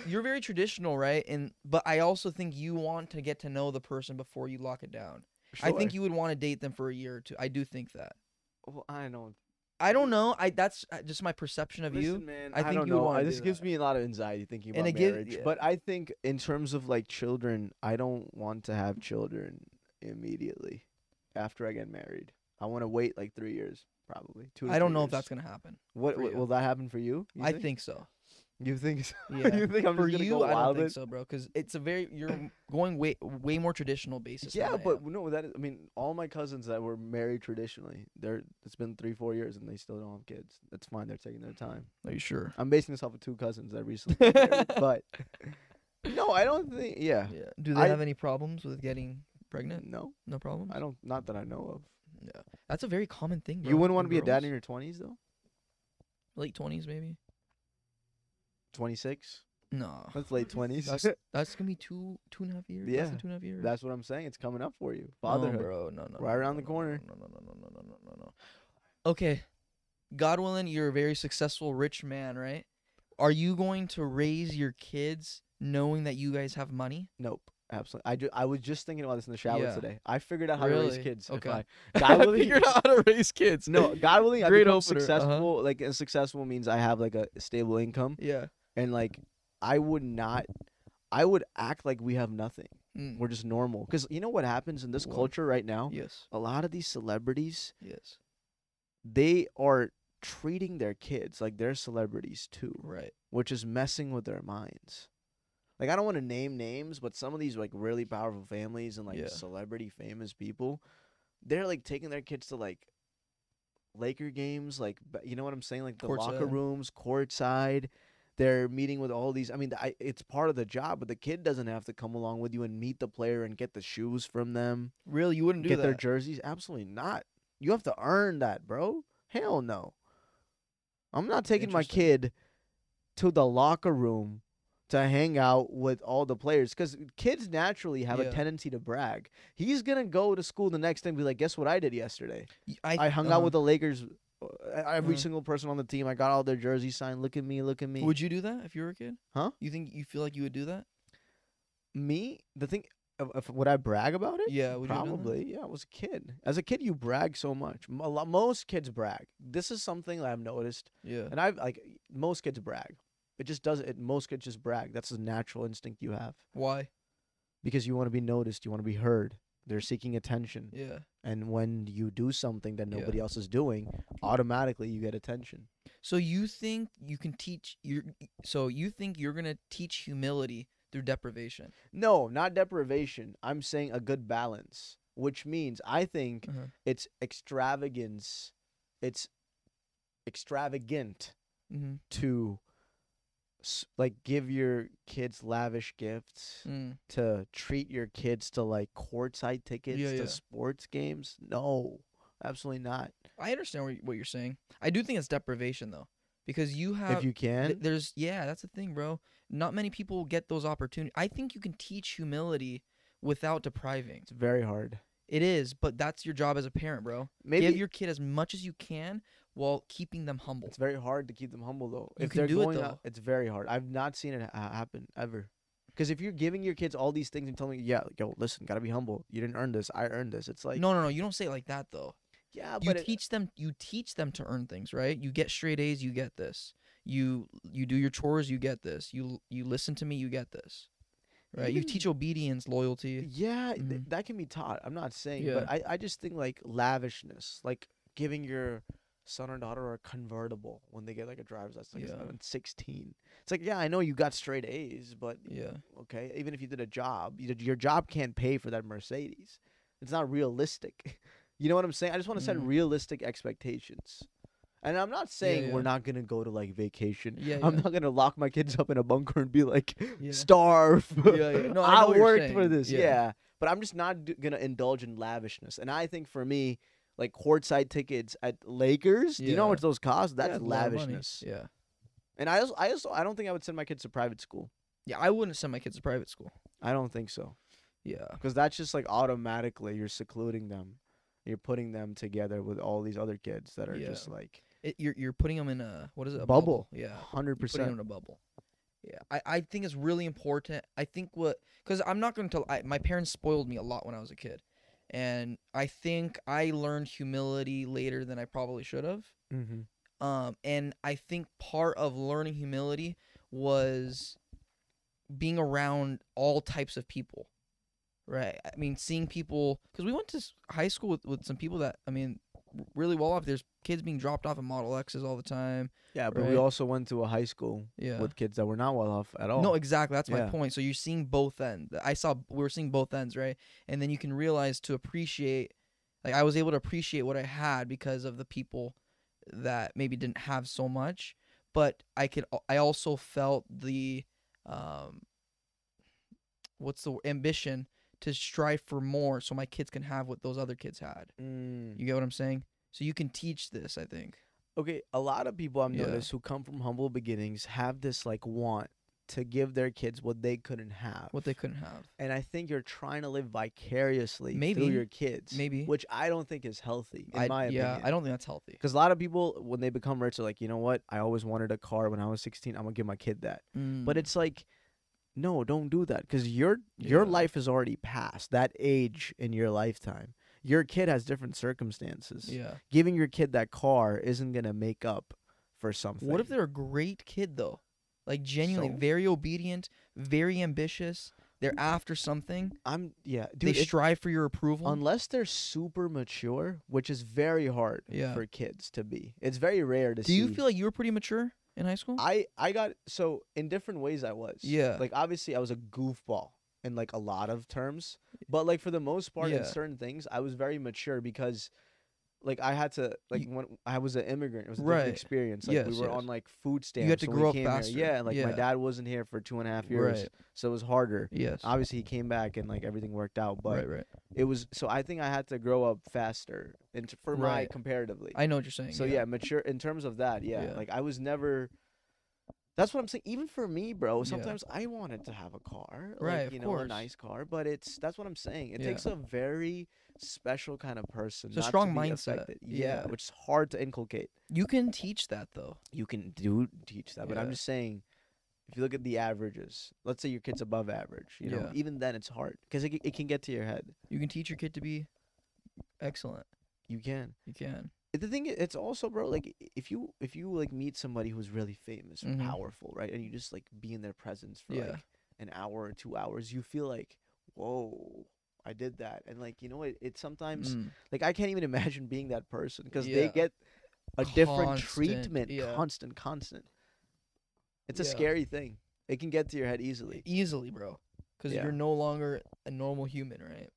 you're very traditional, right? And but I also think you want to get to know the person before you lock it down. Sure. I think you would want to date them for a year or two. I do think that. Well, I don't. I don't know. I that's uh, just my perception of Listen, you. man. I I, think don't you know. I- This do gives that. me a lot of anxiety thinking And about it gives- yeah. But I think in terms of like children, I don't want to have children immediately after I get married. I want to wait like three years, probably two. I don't know if that's gonna happen. What will that happen for you? you I think so. You think? so? Yeah. you think I'm for just gonna you, go I don't think it? so, bro. Because it's a very you're going way way more traditional basis. Yeah, but no, that is, I mean, all my cousins that were married traditionally, they're it's been three, four years, and they still don't have kids. That's fine. They're taking their time. are you sure? I'm basing this off of two cousins that recently, married, but no, I don't think. Yeah, Yeah. Do they I- have any problems with getting pregnant? no, No problems. I don't. Not that I know of. Yeah, that's a very common thing. Bro, you wouldn't want to be a dad in your twenties though. late twenties, maybe. Twenty six. No, That's late twenties. that's that's gonna be two two and a half years. Yeah, than two and a half years. That's what I'm saying. It's coming up for you. no, Fatherhood. bro. No, no, Right no, around no, the corner. No, no, no, no, no, no, no, no, no. Okay, God willing, you're a very successful rich man, right? Are you going to raise your kids knowing that you guys have money? Nope. Absolutely. I, ju- I was just thinking about this in the shower Yeah. today. I figured out how to raise Really? kids. Okay. I, God willing, figured out how to raise kids. No, God willing, I become opener, uh-huh. successful. Like, and successful means I have like a stable income, Yeah. And like I would not, I would act like we have nothing. Mm. We're just normal. Because you know what happens in this What? culture right now? Yes. A lot of these celebrities, Yes. they are treating their kids like they're celebrities too, Right. which is messing with their minds. Like I don't want to name names, but some of these like really powerful families and like Yeah. celebrity famous people, they're like taking their kids to like Laker games, like you know what I'm saying, like the locker rooms, courtside. They're meeting with all these. I mean, I, it's part of the job, but the kid doesn't have to come along with you and meet the player and get the shoes from them, Really, you wouldn't do get that. their jerseys. Absolutely not. You have to earn that, bro. Hell no. I'm not taking my kid to the locker room to hang out with all the players because kids naturally have Yeah. a tendency to brag. He's gonna go to school the next day and be like, "Guess what I did yesterday? I hung out uh-huh. with the Lakers. Uh, Every Uh. single person on the team. I got all their jerseys signed. Look at me. Look at me. Would you do that if you were a kid? Huh? You think you feel like you would do that? me? The thing. Of, of, would I brag about it? Yeah, would you? Probably. Yeah, I was a kid. As a kid, you brag so much. Lot- most kids brag. This is something that I've noticed, Yeah. and I've like most kids brag. It just does it. Most kids just brag. That's a natural instinct you have Why? because you want to be noticed. You want to be heard. They're seeking attention, Yeah. And when you do something that Yeah. nobody else is doing, automatically you get attention. So you think you can teach you so you think you're going to teach humility through deprivation. No, not deprivation. I'm saying a good balance, which means I think Uh-huh. it's extravagance. It's extravagant mm-hmm. to like give your kids lavish gifts, Mm. to treat your kids to like courtside tickets Yeah, to yeah. sports games. No, absolutely not. I understand what you- what you're saying. I do think it's deprivation though. Because you have if you can, th- there's yeah, that's the thing, bro. Not many people get those opportunities. I think you can teach humility without depriving. it's very hard. It is, but that's your job as a parent, bro. Maybe Give your kid as much as you can while keeping them humble. it's very hard to keep them humble though. You if can they're do it, going though. out, it's very hard. I've not seen it ha- happen ever. Because if you're giving your kids all these things and telling, them, yeah, yo, listen, gotta be humble. You didn't earn this. I earned this. It's like, no, no, no. You don't say it like that though. yeah, you but it- teach them you teach them to earn things right you get straight a's you get this you you do your chores you get this you you listen to me you get this right you Even- teach obedience loyalty Yeah, th- Mhm. that can be taught. I'm not saying, Yeah. but I, I just think like lavishness, like giving your son or daughter are convertible when they get like a driver's license Yeah. like, at 16. It's like, yeah, I know you got straight A's, but yeah okay, even if you did a job, you did, your job can't pay for that Mercedes. It's not realistic. you know what I'm saying? I just want to set Mm. realistic expectations. And I'm not saying we're not gonna go to like vacation. Yeah, I'm not gonna lock my kids up in a bunker and be like, Yeah. starve. Yeah, yeah. No, I you're worked for this. Yeah. Yeah. But I'm just not d- gonna indulge in lavishness. And I think for me, like courtside tickets at Lakers, do you know how Yeah. much those cost? That's it's a lot of money. lavishness. yeah And I also, I also, I don't think I would send my kids to private school. yeah i wouldn't send my kids to private school I don't think so. yeah Because that's just like automatically you're secluding them. You're putting them together with all these other kids that are Yeah. just like it, you're you're putting them in a what is it a Bubble. yeah hundred You're putting them percent. in a bubble. Yeah, I, I think it's really important. I think what because I'm not going to tell. I, my parents spoiled me a lot when I was a kid, and I think I learned humility later than I probably should have. Mm-hmm. Um, and I think part of learning humility was being around all types of people. Right. I mean, seeing people because we went to high school with, with some people that I mean, really well off. There's kids being dropped off at Model X's all the time. Yeah, but we also went to a high school Yeah. with kids that were not well off at all. No, exactly. That's my point. So you're seeing both ends. I saw we were seeing both ends, right? And then you can realize to appreciate, like I was able to appreciate what I had because of the people that maybe didn't have so much, but I could. I also felt the, um, what's the ambition to strive for more, so my kids can have what those other kids had. Mm. You get what I'm saying? So you can teach this. I think. Okay, a lot of people I've Yeah. noticed who come from humble beginnings have this like want to give their kids what they couldn't have. What they couldn't have. and I think you're trying to live vicariously Maybe. through your kids. Maybe. Which I don't think is healthy, in I, my yeah, opinion. I don't think that's healthy. Because a lot of people, when they become rich, are like, you know what? I always wanted a car when I was 16. I'm gonna give my kid that. But Mm. it's like, no, don't do that. Because your your Yeah. life is already past that age in your lifetime. Your kid has different circumstances. yeah. Giving your kid that car isn't gonna make up for something. What if they're a great kid though? Like genuinely So? very obedient, very ambitious. They're after something. I'm yeah, they it- strive for your approval. unless they're super mature, which is very hard Yeah. for kids to be. It's very rare to Do see. you feel like you were pretty mature in high school? I I got so in different ways I was. Yeah. Like obviously I was a goofball in like a lot of terms, but like for the most part Yeah. in certain things I was very mature because like I had to like when I was an immigrant, it was a Right. different experience. Like we were yes. on like food stamps. You had to when grow up came here. faster. Yeah, and like my dad wasn't here for two and a half years, Right. so it was harder. yes. Obviously he came back and like everything worked out, but right, right. it was so I think I had to grow up faster and for my Right. comparatively. I know what you're saying. so yeah. mature in terms of that, yeah. Yeah. Like I was never That's what I'm saying. Even for me, bro, Yeah. sometimes I wanted to have a car, Right, like of you know, a nice car. But it's that's what I'm saying. It Yeah. takes a very special kind of person. It's a strong mindset. Yeah, yeah. which is hard to inculcate. You can teach that though. You can do teach that, but I'm just saying. If you look at the averages, let's say your kid's above average, you know, Yeah. even then it's hard because it, it can get to your head. You can teach your kid to be excellent. You can. You can. the thing it's also bro like if you if you like meet somebody who's really famous or Mhm. powerful right and you just like be in their presence for Yeah. like an hour or two hours you feel like whoa i did that and like you know it, it sometimes Mm. like i can't even imagine being that person because Yeah. they get a different treatment yeah. constant constant it's a Yeah. scary thing it can get to your head easily Easily, bro. Because Yeah. you're no longer a normal human, right?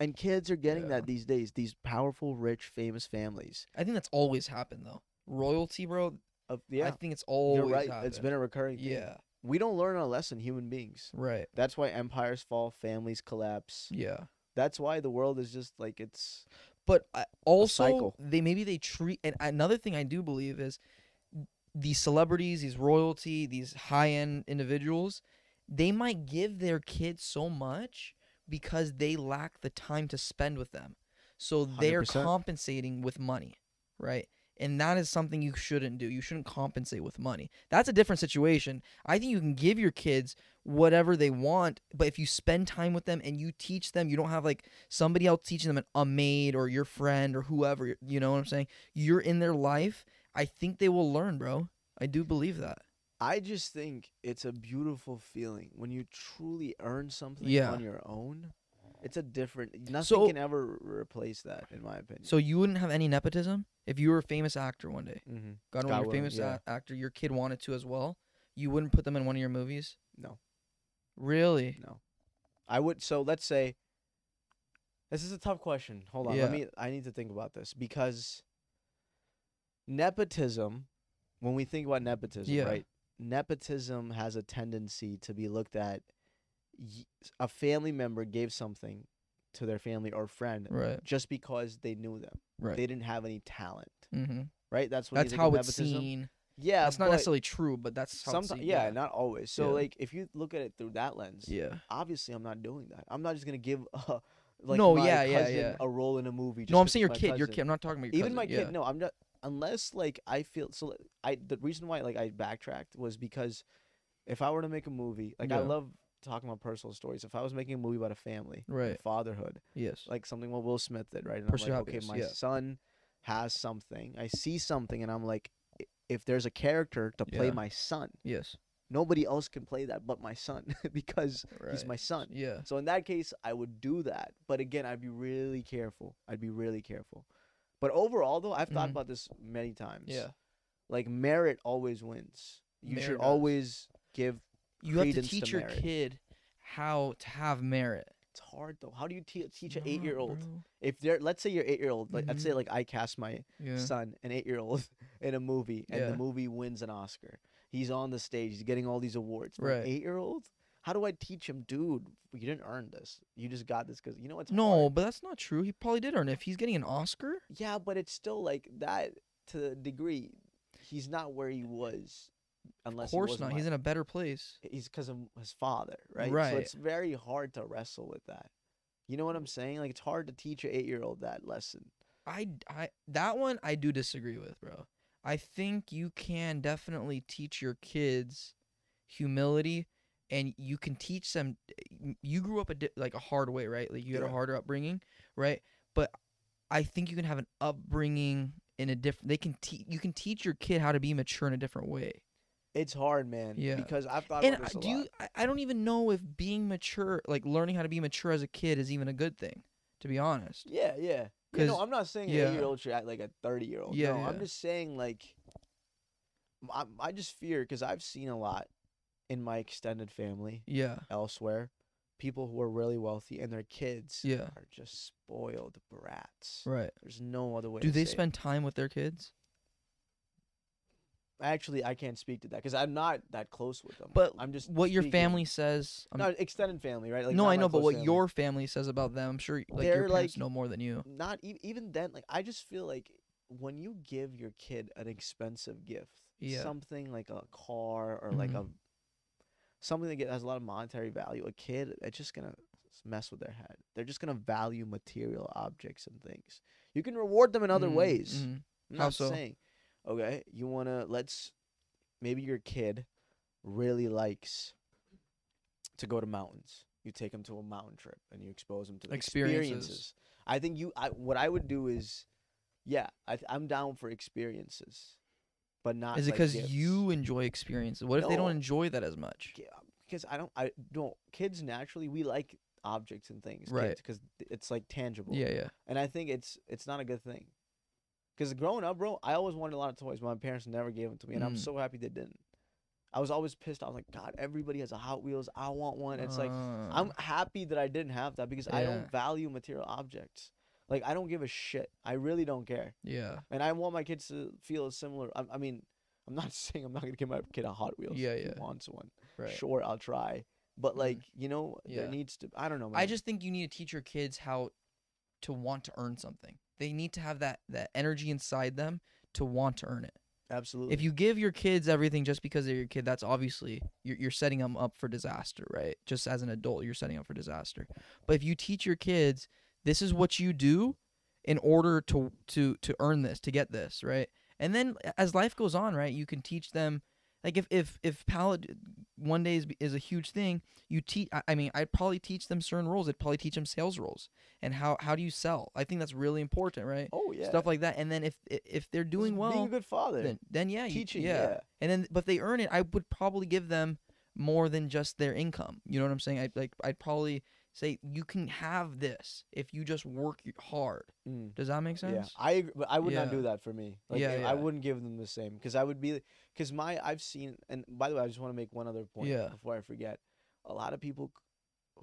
and kids are getting Yeah. that these days these powerful rich famous families I think that's always happened though. Royalty, bro. of I think it's always you're right happened. it's been a recurring thing. yeah. We don't learn our lesson human beings Right. That's why empires fall, families collapse. Yeah. That's why the world is just like it's But I, also, they maybe they treat. And another thing I do believe is these celebrities, these royalty, these high end individuals, they might give their kids so much because they lack the time to spend with them. So they're 100%. compensating with money, right? And that is something you shouldn't do. You shouldn't compensate with money. That's a different situation. I think you can give your kids whatever they want, but if you spend time with them and you teach them, you don't have like somebody else teaching them a maid or your friend or whoever, you know what I'm saying? You're in their life. I think they will learn, bro. I do believe that. I just think it's a beautiful feeling when you truly earn something Yeah. on your own. It's a different nothing So- can ever replace that in my opinion. So you wouldn't have any nepotism if you were a famous actor one day. mm-hmm. God, God when you're a willing, famous yeah. a- actor, your kid wanted to as well. You wouldn't put them in one of your movies. No. Really? No. I would so let's say this is a tough question. Hold on. Yeah. Let me I need to think about this because nepotism when we think about nepotism, Yeah. right? Nepotism has a tendency to be looked at a family member gave something to their family or friend Right. just because they knew them. Right. They didn't have any talent, mm-hmm. right? That's what That's how it's nepotism. seen. Yeah, That's not necessarily true, but that's how it's sometimes seen. yeah, not always. So Yeah. like if you look at it through that lens, yeah. obviously I'm not doing that. I'm not just gonna give uh, like No, my yeah, yeah, cousin yeah. a role in a movie. Just No, I'm saying your kid. Your kid. I'm not talking about your Even cousin. my yeah. kid. No, I'm not. Unless like I feel so. I the reason why like I backtracked was because if I were to make a movie, like I love talking about personal stories. If I was making a movie about a family, Right. fatherhood, Yes. like something what Will Smith did, right? And I'm like, okay, my yeah. son has something. I see something, and I'm like, if there's a character to play Yeah. my son, yes. nobody else can play that but my son because Right. he's my son. Yeah. So in that case, I would do that. But again, I'd be really careful. I'd be really careful. But overall, though, I've thought Mhm. about this many times. Yeah. Like merit always wins. You Merit should does. always give. You have to credence to teach your kid how to have merit. It's hard though. How do you te- teach an Nah, eight-year-old? If they're, let's say you're eight-year-old. Like, let's say Mhm. like I cast my Yeah. son, an eight-year-old, in a movie, and Yeah. the movie wins an Oscar. He's on the stage. He's getting all these awards. Right. Eight-year-old. How do I teach him, dude? You didn't earn this. You just got this because you know what's No, hard. but that's not true. He probably did earn it. If he's getting an Oscar, Yeah, but it's still like that to a degree. He's not where he was, unless of course he not. He's in a better place. He's because of his father, right? Right. So it's very hard to wrestle with that. You know what I'm saying? Like it's hard to teach an eight year old that lesson. I, I that one I do disagree with, bro. I think you can definitely teach your kids humility, and you can teach them. You grew up a di- like a hard way, right? Like you had a harder upbringing, right? But I think you can have an upbringing in a different. They can teach. You can teach your kid how to be mature in a different way. It's hard, man. Yeah. Because I've thought And about this I- a do lot. you? I, don't even know if being mature, like learning how to be mature as a kid, is even a good thing. To be honest. Yeah, yeah. No, I'm not saying yeah. an eight year old should act like a thirty year old. Yeah, no, yeah. I'm just saying like, I, I just fear because I've seen a lot in my extended family Yeah. elsewhere, people who are really wealthy and their kids Yeah. are just spoiled brats. Right. There's no other way. Do they say it. spend time with their kids? Actually, I can't speak to that because I'm not that close with them. But I'm just what your speaking- family says. I'm- No, extended family, right? Like no, I know, but what family. your family says about them, I'm sure like They're, your parents like- know more than you. not e- even then. Like I just feel like when you give your kid an expensive gift, Yeah. something like a car or like a Mhm. something that has a lot of monetary value, a kid, it's just gonna mess with their head. They're just gonna value material objects and things. You can reward them in other Mm, ways. mhm. I'm How not so? saying. Okay, you wanna let's maybe your kid really likes to go to mountains. You take him to a mountain trip and you expose him to the Experiences. experiences. I think you. I what I would do is, yeah, I, i'm down for experiences, but not. Is it because gifts. you enjoy experiences? What if they don't enjoy that as much? Because uh, I don't. I don't. Kids naturally we like objects and things. Right. Because it's like tangible. Yeah, yeah. And I think it's it's not a good thing. Because growing up, bro, I always wanted a lot of toys. My parents never gave them to me, and I'm Mm. so happy they didn't. I was always pissed. I was like, God, everybody has a Hot Wheels. I want one. It's like Uh, I'm happy that I didn't have that because I don't value material objects. Like I don't give a shit. I really don't care, yeah, and I want my kids to feel a similar. I, I mean, I'm not saying I'm not gonna give my kid a Hot Wheels. Yeah, if yeah. He wants one. right. Sure, I'll try. But Mhm. like you know, there needs to. I don't know. Man. I just think you need to teach your kids how to want to earn something. They need to have that that energy inside them to want to earn it. absolutely. If you give your kids everything just because they're your kid, that's obviously you're you're setting them up for disaster, right? Just as an adult, you're setting up for disaster. But if you teach your kids, this is what you do in order to to to earn this, to get this, right? And then as life goes on, right, you can teach them like if if if palette one day is, is a huge thing, you teach. I I mean, I'd probably teach them certain roles. I'd probably teach them sales roles and how how do you sell. I think that's really important, right? oh yeah, Stuff like that. And then if if they're Just doing well, being a good father, then then yeah, you- teaching, yeah. yeah. And then but they earn it, I would probably give them more than just their income. You know what I'm saying? I'd like I'd probably say you can have this if you just work hard. Mm. Does that make sense? Yeah, I agree, but I would not do that for me. Like, Yeah, I- yeah. I wouldn't give them the same because I would be because my I've seen and by the way, I just want to make one other point Yeah. before I forget. A lot of people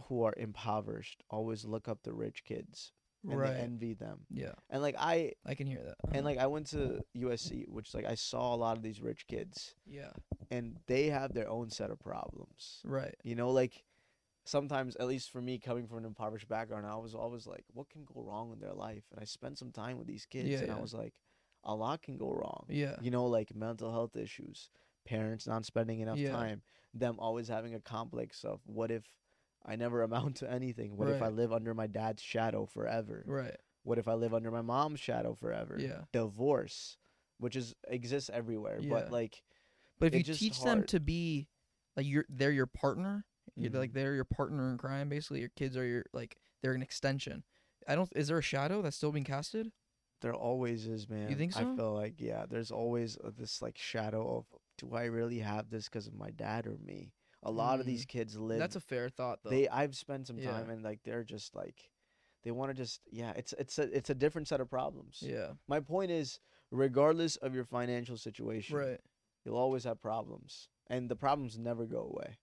who are impoverished always look up the rich kids and right. they envy them. yeah, And like I I can hear that. and like I went to USC, which like I saw a lot of these rich kids yeah, and they have their own set of problems. right. You know, like sometimes, at least for me, coming from an impoverished background, I was always like, what can go wrong in their life? And I spent some time with these kids, Yeah, and yeah. I was like, a lot can go wrong. Yeah, You know, like mental health issues, parents not spending enough Yeah. time, them always having a complex of what if I never amount to anything? What if I live under my dad's shadow forever? right. What if I live under my mom's shadow forever? Yeah. Divorce, which is exists everywhere, Yeah. but like, But if you teach them to be like you're they're your partner, you're like Mhm. they're your partner in crime. Basically, your kids are your like they're an extension. I don't. Is there a shadow that's still being casted? There always is, man. You think so? I feel like yeah, there's always uh, this like shadow of do I really have this because of my dad or me? A lot of these kids live. That's a fair thought, though. they I've spent some Yeah. time and like they're just like they want to just yeah. It's it's a it's a different set of problems. yeah. My point is, regardless of your financial situation, Right. you'll always have problems, and the problems never go away.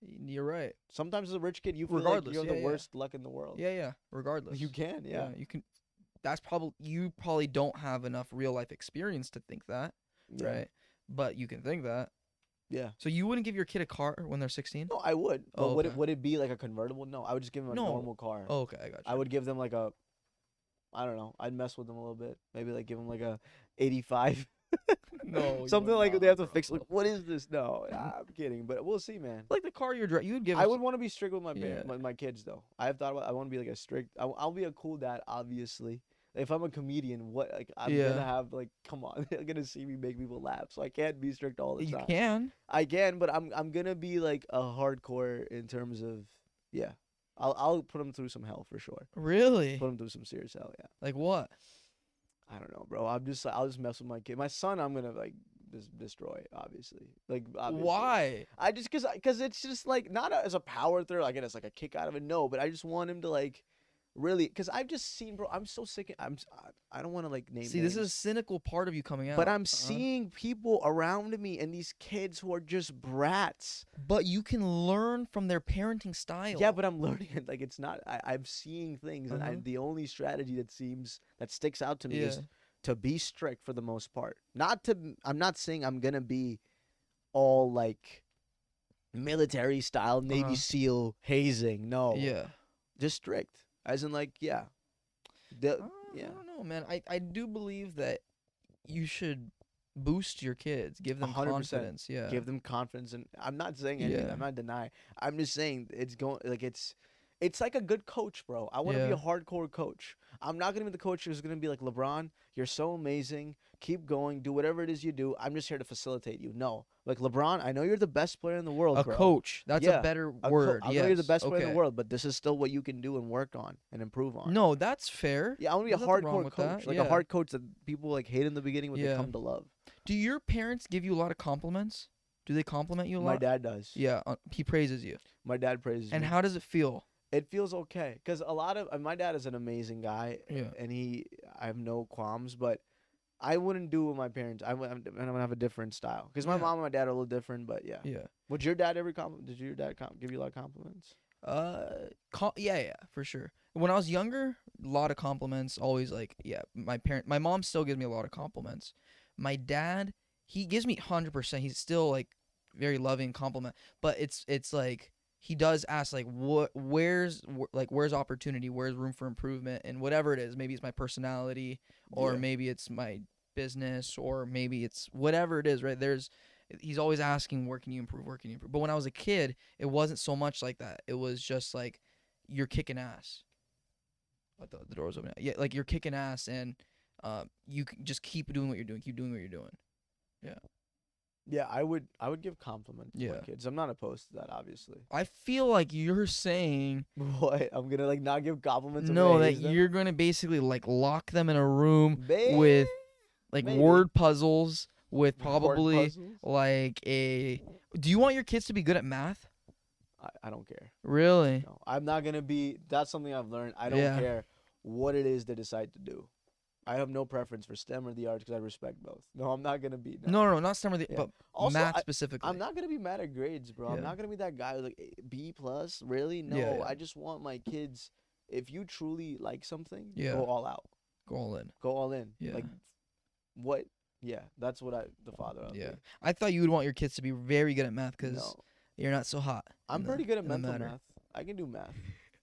You're right. Sometimes as a rich kid, you feel Regardless, like you're the yeah. worst luck in the world. Yeah, yeah. Regardless. you can. Yeah. You can. That's probably you probably don't have enough real life experience to think that, Yeah. right? But you can think that. Yeah. So you wouldn't give your kid a car when they're 16? No, I would. But Oh, would okay. it would it be like a convertible? No, I would just give them a No. normal car. Oh, okay, I got you. I would give them like a, I don't know. I'd mess with them a little bit. Maybe like give them like a, eighty-five. No, something like not, they have to bro. fix. Like, what is this? No, I'm kidding, but we'll see, man. like the car you're driving. You would give. I would want to be strict with my Yeah. my, my kids though. I have thought about. I want to be like a strict. I, will be a cool dad, obviously. If I'm a comedian, what like I'm Yeah. gonna have like, come on, they're gonna see me make people laugh, so I can't be strict all the You time. can. I can, but I'm I'm gonna be like a hardcore in terms of yeah. I'll I'll put them through some hell for sure. Really? Put them through some serious hell. Yeah. Like what? I don't know, bro. I'm just like I'll just mess with my kid. My son, I'm gonna like just destroy, obviously. Like obviously. Why? I just cause cause it's just like not a, as a power throw. I get it's like a kick out of it. No, but I just want him to like really because I've just seen, bro. I'm so sick. I'm I don't want to like name. See, this is a cynical part of you coming out. But I'm uh-huh. seeing people around me and these kids who are just brats. But you can learn from their parenting style. Yeah, but I'm learning it. Like it's not. I, I'm seeing things, and I, Uh-huh. the only strategy that seems that sticks out to me yeah. is to be strict for the most part. Not to. I'm not saying I'm gonna be all like military style Navy Uh-huh. SEAL hazing. No. yeah. Just strict, as in like yeah. The, Uh, yeah. I don't know, man. I, I do believe that you should boost your kids, give them 100%. confidence. Yeah. give them confidence and i'm not saying anything Yeah. i'm not denying i'm just saying it's going like it's it's like a good coach bro i want to be a hardcore coach i'm not going to be the coach who's going to be like lebron you're so amazing keep going do whatever it is you do i'm just here to facilitate you no like lebron i know you're the best player in the world a bro. coach. That's Yeah, a better A co- word. i know you're the best player in the world but this is still what you can do and work on and improve on No, that's fair. yeah i want to be a There's hardcore coach that, like yeah. a hard coach that people like hate in the beginning but Yeah. they come to love Do your parents give you a lot of compliments? Do they compliment you a my dad does Yeah, uh, he praises you. my dad praises you. And me. how does it feel? it feels okay because a lot of uh, my dad is an amazing guy Yeah. and he i have no qualms but i wouldn't do what my parents i would i'm gonna have a different style because my Yeah. mom and my dad are a little different but yeah Yeah. would your dad ever compliment did your dad com- give you a lot of compliments Uh, co- yeah, yeah, for sure. When I was younger, a lot of compliments. Always like, yeah, my parent, my mom still gives me a lot of compliments. My dad, he gives me hundred percent. He's still like very loving compliment, but it's it's like he does ask like what where's wh- like where's opportunity, where's room for improvement, and whatever it is. Maybe it's my personality, or Yeah. maybe it's my business, or maybe it's whatever it is. Right? There's he's always asking where can you improve where can you improve but when i was a kid it wasn't so much like that it was just like you're kicking ass What the, the door was open yeah like you're kicking ass and uh, you can just keep doing what you're doing keep doing what you're doing yeah i would i would give compliments to my Yeah. kids i'm not opposed to that obviously i feel like you're saying what i'm gonna like not give compliments no away, that them? you're gonna basically like lock them in a room with like maybe. word puzzles with word probably puzzles? like a do you want your kids to be good at math I, I don't care really no i'm not gonna be that's something i've learned i don't Yeah. care what it is they decide to do I have no preference for STEM or the arts because I respect both. No, I'm not gonna be. no no, no not STEM or the, Yeah. but Also, math I- specifically I'm not gonna be mad at grades, bro. I'm not gonna be that guy who's like "Eh, B plus. Really? No. Yeah, yeah. I just want my kids. If you truly like something, Yeah. go all out. go all in Go all in. Yeah. Like, what? Yeah, that's what I the father. I'll Yeah. I thought you would want your kids to be very good at math because No, you're not so hot. I'm in the- pretty good at mental math. I can do math.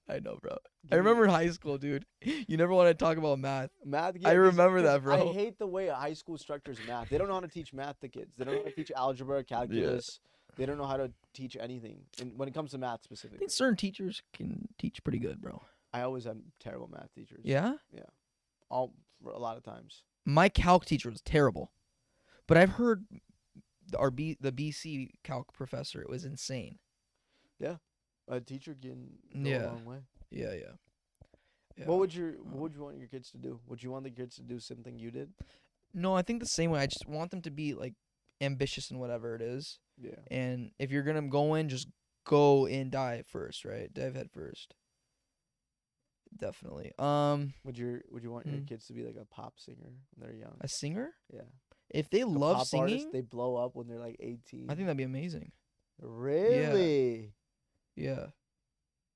I know, bro. I remember in high school, dude. You never want to talk about math. math. I yeah, 'cause- remember that, bro. I hate the way a high school structures math. They don't know how to teach math to kids. They don't know how to teach algebra, calculus. Yeah. They don't know how to teach anything. And when it comes to math I specifically, think certain teachers can teach pretty good, bro. I always had terrible math teachers. Yeah. Yeah. All a lot of times. My calc teacher was terrible, but I've heard our B, the BC calc professor it was insane. A teacher can go Yeah. a long way. Yeah, yeah. yeah. What would your What Um, would you want your kids to do? Would you want the kids to do something you did? no, I think the same way. I just want them to be like ambitious in whatever it is, Yeah. and if you're gonna go in, just go in dive first, right? Dive head first. Definitely. Um, Would your Would you want your Mm. kids to be like a pop singer when they're young? a singer. yeah. If they Like love singing, artist, they blow up when they're like eighteen. I think that'd be amazing. really Yeah.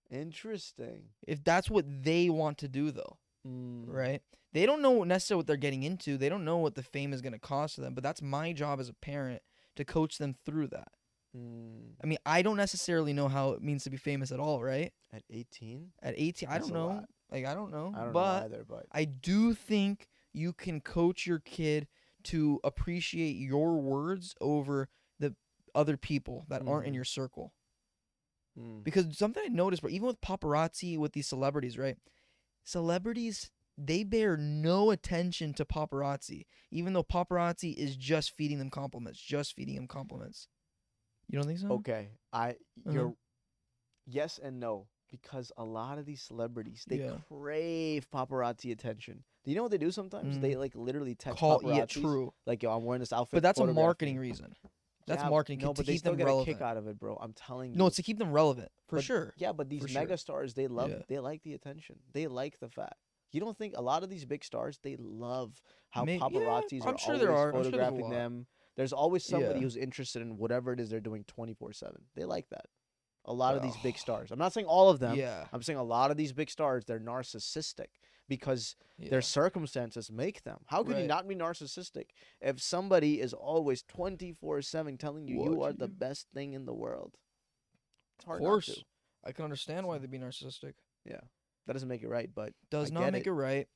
Interesting. If that's what they want to do, though, Mm. right? They don't know necessarily what they're getting into. They don't know what the fame is going to cost to them. But that's my job as a parent to coach them through that. Mm. I mean, I don't necessarily know how it means to be famous at all, right? At eighteen, At 18, I don't know. lot. Like, I don't know. I don't but know either, but I do think you can coach your kid to appreciate your words over the other people that aren't in Mhm. your circle. Mm. Because something I noticed, but even with paparazzi, with these celebrities, right? Celebrities, they bear no attention to paparazzi, even though paparazzi is just feeding them compliments, just feeding them compliments. You don't think so? okay, I Uh-huh. you're yes and no because a lot of these celebrities they Yeah. crave paparazzi attention. Do you know what they do sometimes? They like literally text Call, paparazzi. yeah, true. Like yo, I'm wearing this outfit. But that's a marketing reason. That's Yeah, marketing No, to but they keep still them get relevant. a kick out of it, bro. I'm telling you. No, it's to keep them relevant for But- sure. Yeah, but these For sure. mega stars, they love Yeah. They like the attention. They like the fact. You don't think a lot of these big stars they love how May- yeah, paparazzis I'm are sure always there are. I'm sure there's photographing them. There's always somebody Yeah. who's interested in whatever it is they're doing 24/7. They like that. A lot of these big stars. I'm not saying all of them. yeah, I'm saying a lot of these big stars they're narcissistic because yeah. their circumstances make them. How could you not be narcissistic if somebody is always 24/7 telling you you are the best thing in the world? It's of hard not course. I can understand why they'd be narcissistic. Yeah. That doesn't make it right, but Does I not make it. it right,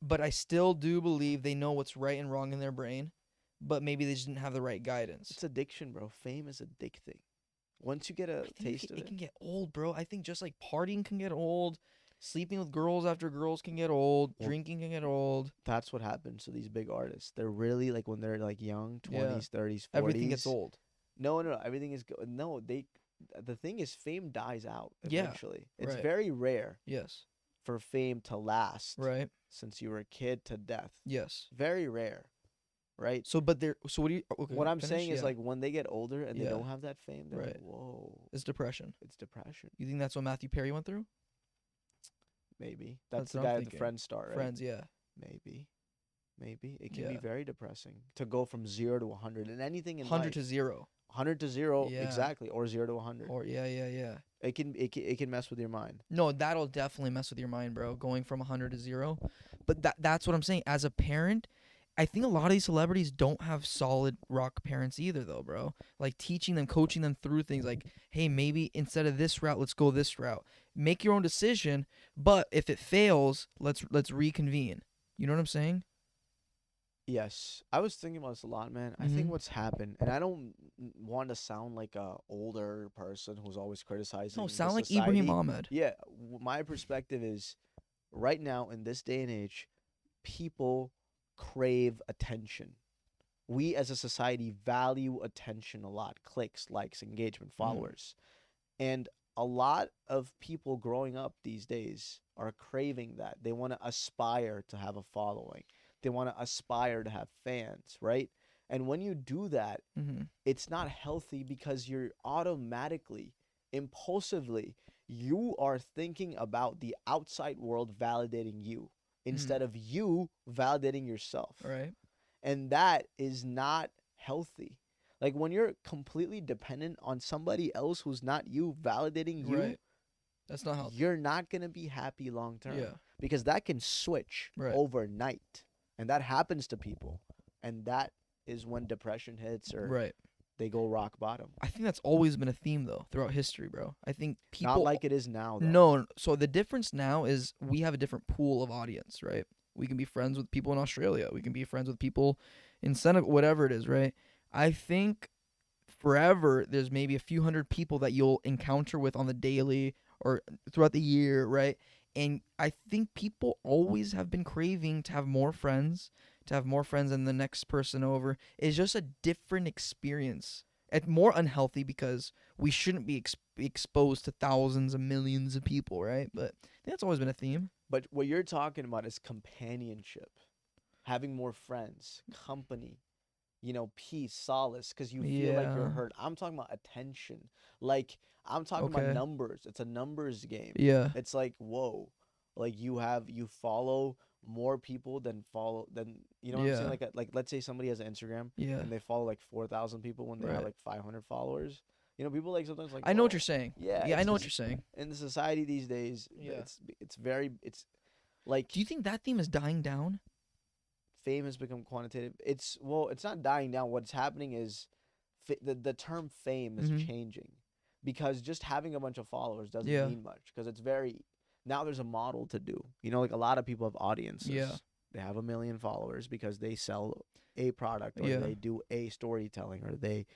but I still do believe they know what's right and wrong in their brain, but maybe they just didn't have the right guidance. It's addiction, bro. Fame is addicting. Once you get a it taste can- of it it, can get old, bro. I think just like partying can get old, sleeping with girls after girls can get old, drinking can get old. that's what happens to these big artists. They're really like when they're like young, Yeah. twenties, thirties, forties. Everything gets old. No, no, no. Everything is go- no. They. The thing is, fame dies out Yeah, eventually. It's right. very rare Yes. for fame to last Right. since you were a kid to death. Yes. Very rare, right? So, but they're so what do you? Okay, what I'm finish? saying is Yeah. like when they get older and they don't have that fame, they're like, Right. whoa, it's depression. it's depression. You think that's what Matthew Perry went through? Maybe That's that's, the guy at the. Friends star, right? Friends, yeah. Maybe, maybe it can be very depressing to go from zero to hundred and anything in Hundred to zero. hundred to zero Yeah. exactly, or zero to hundred. Or yeah, yeah, yeah. It can it can, it can mess with your mind. No, that'll definitely mess with your mind, bro. Going from 100 to 0. But that that's what I'm saying. As a parent, I think a lot of these celebrities don't have solid rock parents either though, bro. Like teaching them, coaching them through things like, "Hey, maybe instead of this route, let's go this route." Make your own decision, but if it fails, let's let's reconvene. You know what I'm saying? Yes, I was thinking about this a lot, man. I Mhm. think what's happened, and I don't want to sound like a older person who's always criticizing. No, sound like society. Ibrahim Ahmadi. Yeah, my perspective is, right now in this day and age, people crave attention. We as a society value attention a lot, clicks, likes, engagement, followers, and a lot of people growing up these days are craving that. They want to aspire to have a following. They want to aspire to have fans, right? And when you do that, hmm it's not healthy because you're automatically, impulsively, you are thinking about the outside world validating you Mm. instead of you validating yourself. Right? And that is not healthy. Like when you're completely dependent on somebody else who's not you validating you, Right. That's not healthy. you're not going to be happy long term Yeah. because that can switch Right. overnight. And that happens to people. And that is when depression hits or Right. They go rock bottom. I think that's always been a theme though throughout history, bro. I think people Not like it is now, though. No, so the difference now is we have a different pool of audience, right? We can be friends with people in Australia. We can be friends with people in Senegal, whatever it is, right? I think forever there's maybe a few hundred people that you'll encounter with on the daily or throughout the year, right? And I think people always have been craving to have more friends, to have more friends than the next person over. is just a different experience. It's more unhealthy because we shouldn't be ex- exposed to thousands and millions of people, right? But that's always been a theme. But what you're talking about is companionship, having more friends, company, you know, peace, solace, because you feel like you're Yeah. heard. I'm talking about attention. Like, I'm talking Okay. about numbers. It's a numbers game. Yeah. It's like, whoa. Like, you have, you follow more people than follow, than, you know what I'm Yeah. saying? Like, like let's say somebody has an Instagram Yeah. and they follow like 4,000 people when they have like 500 followers. You know, people like sometimes like, I know what you're saying. Yeah. Yeah, I know what you're saying. in the society these days, Yeah. it's it's very it's like Do you think that theme is dying down? fame has become quantitative. It's well, it's not dying down. What's happening is fa- the the term fame is Mhm. changing because just having a bunch of followers doesn't Yeah. mean much because it's very now there's a model to do. You know, like a lot of people have audiences. Yeah. They have a million followers because they sell a product or Yeah. they do a storytelling or they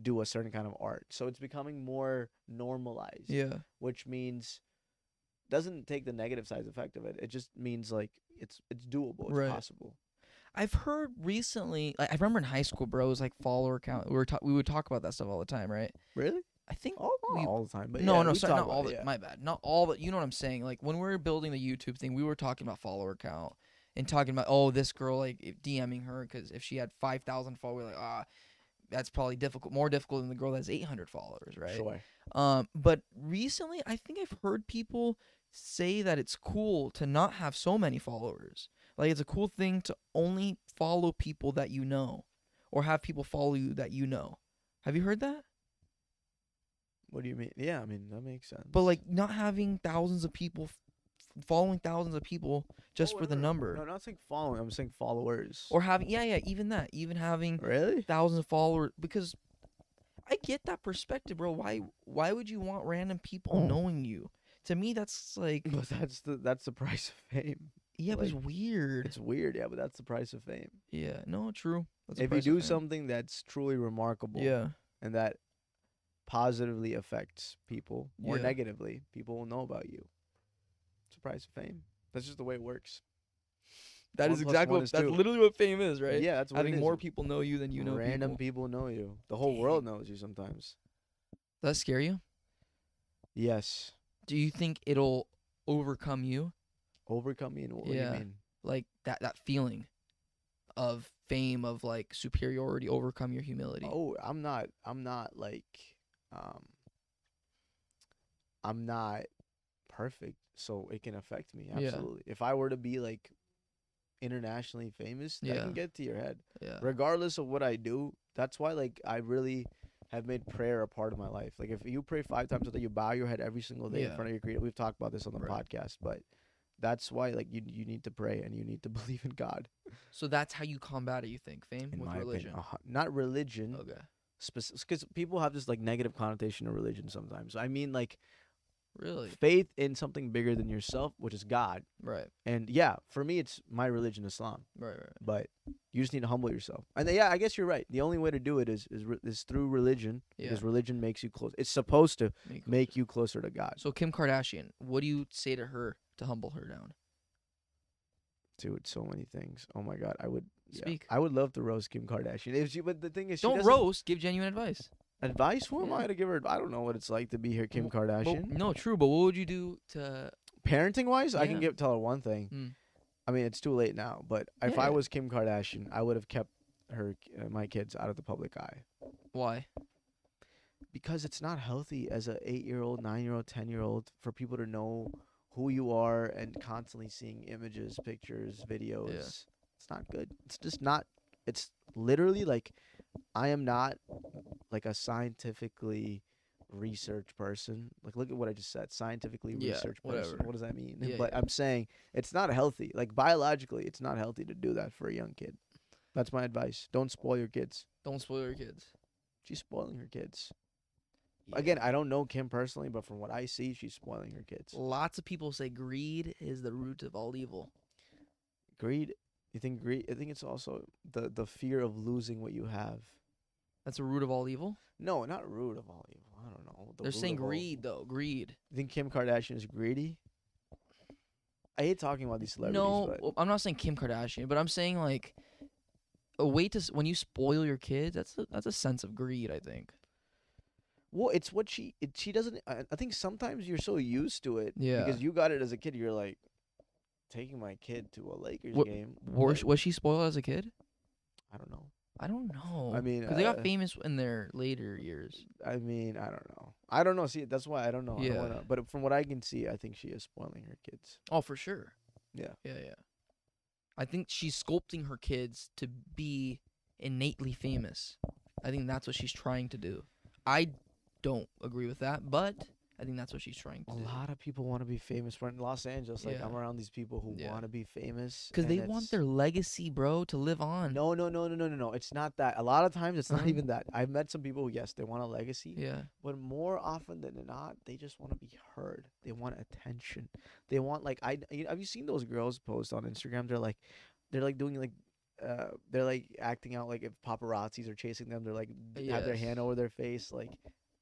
do a certain kind of art. So it's becoming more normalized Yeah. which means doesn't take the negative side effect of it. It just means like it's it's doable, it's Right. possible. I've heard recently. Like, I remember in high school, bro, it was like follower count. We were ta- we would talk about that stuff all the time, right? Really? I think not we- all the time, but no, yeah, no, sorry, not all it, the. yeah. My bad, not all, but you know what I'm saying. Like when we were building the YouTube thing, we were talking about follower count and talking about oh this girl like DMing her because if she had five thousand followers, like ah, that's probably difficult, more difficult than the girl that has eight hundred followers, right? Sure. Um, but recently, I think I've heard people say that it's cool to not have so many followers. Like it's a cool thing to only follow people that you know, or have people follow you that you know. Have you heard that? What do you mean? Yeah, I mean that makes sense. But like not having thousands of people, f- following thousands of people just Oh, for the no, number, No, I'm not saying following. I'm saying followers. or having yeah yeah even that even having really? thousands of followers because I get that perspective, bro. Why why would you want random people Oh. knowing you? To me, that's like But that's the that's the price of fame. Yeah, but it's weird. It's weird, yeah, but that's the price of fame. yeah, no, true. That's if you price of do fame. something that's truly remarkable yeah, and that positively affects people or Yeah. negatively, people will know about you. It's the price of fame. That's just the way it works. that One is exactly what. is That's literally what fame is, right? Yeah, that's what Having more people know you than you know Random people. people know you. The whole world knows you sometimes. Does that scare you? Yes. Do you think it'll overcome you? Overcome me and what Yeah. do you mean? Like that that feeling of fame of like superiority overcome your humility. Oh, I'm not I'm not like um I'm not perfect, so it can affect me. Yeah. Absolutely. If I were to be like internationally famous, that Yeah. can get to your head. yeah. Regardless of what I do, that's why like I really have made prayer a part of my life. Like if you pray five times a day, you bow your head every single day in Yeah. front of your creator. We've talked about this on the Right. podcast, but that's why like you you need to pray and you need to believe in God. So that's how you combat it. You think fame In with my religion? opinion, Uh-huh. not religion. Okay. Because people have this like negative connotation of religion sometimes. I mean, like Really? faith in something bigger than yourself, which is God. Right. And yeah, for me, it's my religion, Islam. Right. Right. But you just need to humble yourself. And yeah, I guess you're right. The only way to do it is is, re- is through religion yeah. because religion makes you close. It's supposed to Make, make you closer to God, So Kim Kardashian, what do you say to her to humble her down? dude. So many things. Oh my God, I would. Yeah. Speak. I would love to roast Kim Kardashian. If she, but the thing is, she Don't doesn't- roast. Give genuine advice. advice. Who am I to give her? I don't know what it's like to be here, Kim Well- Well, Kardashian. no, true. But what would you do to? parenting wise, I can Yeah. give tell her one thing. Mm. I mean, it's too late now, but if Yeah. I was Kim Kardashian, I would have kept her uh, my kids out of the public eye Why? because it's not healthy as a 8-year-old, 9-year-old, 10-year-old for people to know who you are and constantly seeing images, pictures, videos. It's not good. It's just not it's literally like I am not like a scientifically research person. Like look at what I just said. Scientifically Yeah, research person. whatever. What does that mean? Yeah, but yeah. I'm saying it's not healthy. Like biologically, it's not healthy to do that for a young kid. That's my advice. Don't spoil your kids. Don't spoil your kids. She's spoiling her kids. Again, I don't know Kim personally, but from what I see, she's spoiling her kids. lots of people say greed is the root of all evil. Greed. You think greed? I think it's also the the fear of losing what you have. That's the root of all evil. No, not root of all evil. I don't know. the They're saying greed though. Greed. You think Kim Kardashian is greedy? I hate talking about these celebrities. no, but I'm not saying Kim Kardashian, but I'm saying like a way to when you spoil your kids. That's a, that's a sense of greed. I think. well, it's what she it, she doesn't. I, I think sometimes you're so used to it Yeah. because you got it as a kid. You're like taking my kid to a Lakers What- game. Was, like, was she spoiled as a kid? I don't know. I don't know. I mean, because they got uh, famous in their later years. I mean, I don't know. I don't know. See, that's why I don't know. I Yeah. don't wanna, but from what I can see, I think she is spoiling her kids. Oh, for sure. Yeah. Yeah, yeah. I think she's sculpting her kids to be innately famous. I think that's what she's trying to do. I don't agree with that, but I think that's what she's trying to A do. lot of people want to be famous. We're in Los Angeles. Like Yeah. I'm around these people who Yeah. want to be famous Because they want it's- their legacy, bro, to live on. No, no, no, no, no, no, no. It's not that. A lot of times, it's not Uh-huh. even that. I've met some people who, yes, they want a legacy, Yeah. but more often than not, they just want to be heard. They want attention. They want like I. you- Have you seen those girls post on Instagram? They're like, they're like doing like. Uh, they're like acting out like if paparazzis are chasing them, they're like d- have their hand Yes. over their face, like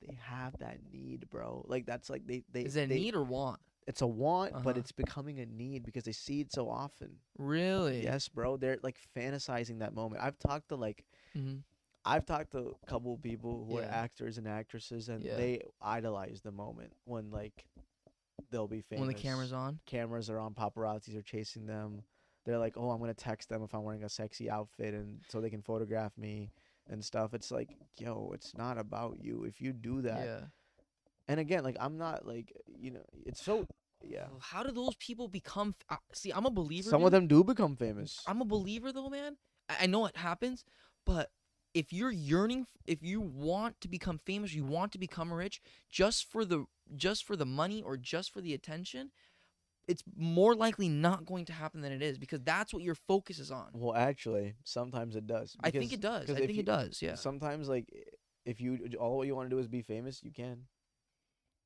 they have that need, bro. Like that's like they they. Is it a they- need or want? It's a want, but Uh-huh. it's becoming a need because they see it so often. Really? Yes, bro. They're like fantasizing that moment. I've talked to like hmm I've talked to a couple people who are actors and actresses, and Yeah. they idolize the moment when like they'll be famous. When the camera's on. cameras are on, paparazzis are chasing them. They're like, "Oh, I'm gonna text them if I'm wearing a sexy outfit, and so they can photograph me and stuff." It's like, yo, it's not about you. If you do that, Yeah. and again, like I'm not like you know, it's so yeah. How do those people become? F- uh, see, I'm a believer. Some of them do become famous. I'm a believer though, man. I, I know it happens, but if you're yearning, if you want to become famous, you want to become rich, just for the just for the money or just for the attention, it's more likely not going to happen than it is because that's what your focus is on. Well, actually, sometimes it does. I think it does. I think if it does. Yeah. Sometimes, like, if you all what you want to do is be famous, you can.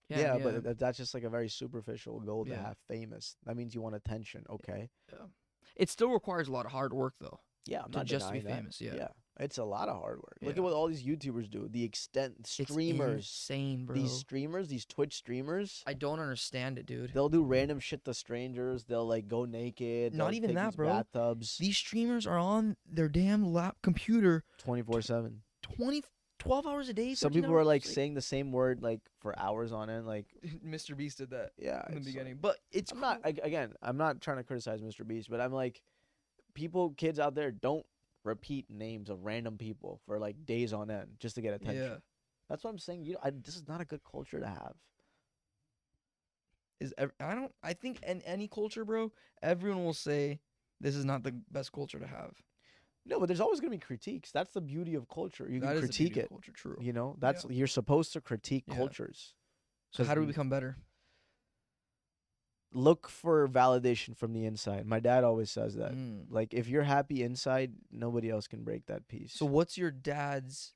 Yeah, but that, that's just like a very superficial goal to Yeah. have famous. That means you want attention. Okay. Yeah. It still requires a lot of hard work though Yeah, I'm to not just be denying that. famous. Yeah, Yeah. It's a lot of hard work. Look at what all these YouTubers do. The extent it's streamers, insane, bro. these streamers, these Twitch streamers, I don't understand it, dude. they'll do random shit to strangers. They'll like go naked. Not even that, bro. Bathtubs, These streamers are on their damn lap computer twenty four seven. 20, 12 hours a day. Some 13 people are hours, like saying the same word like for hours on end. Like, Mr. Beast did that yeah, in the it's like- beginning, but it's I'm not cool. ag- again. I'm not trying to criticize Mr. Beast, but I'm like, people, kids out there, don't repeat names of random people for like days on end just to get attention. Yeah, That's what I'm saying. You, I, this is not a good culture to have. is ev- I don't. I think in any culture, bro, everyone will say this is not the best culture to have. No, but there's always gonna be critiques. That's the beauty of culture. You That can critique it. culture. True. You know, that's you're supposed to critique Yeah. cultures. So how do we become better? Look for validation from the inside. My dad always says that. Mm. Like, if you're happy inside, nobody else can break that peace. So what's your dad's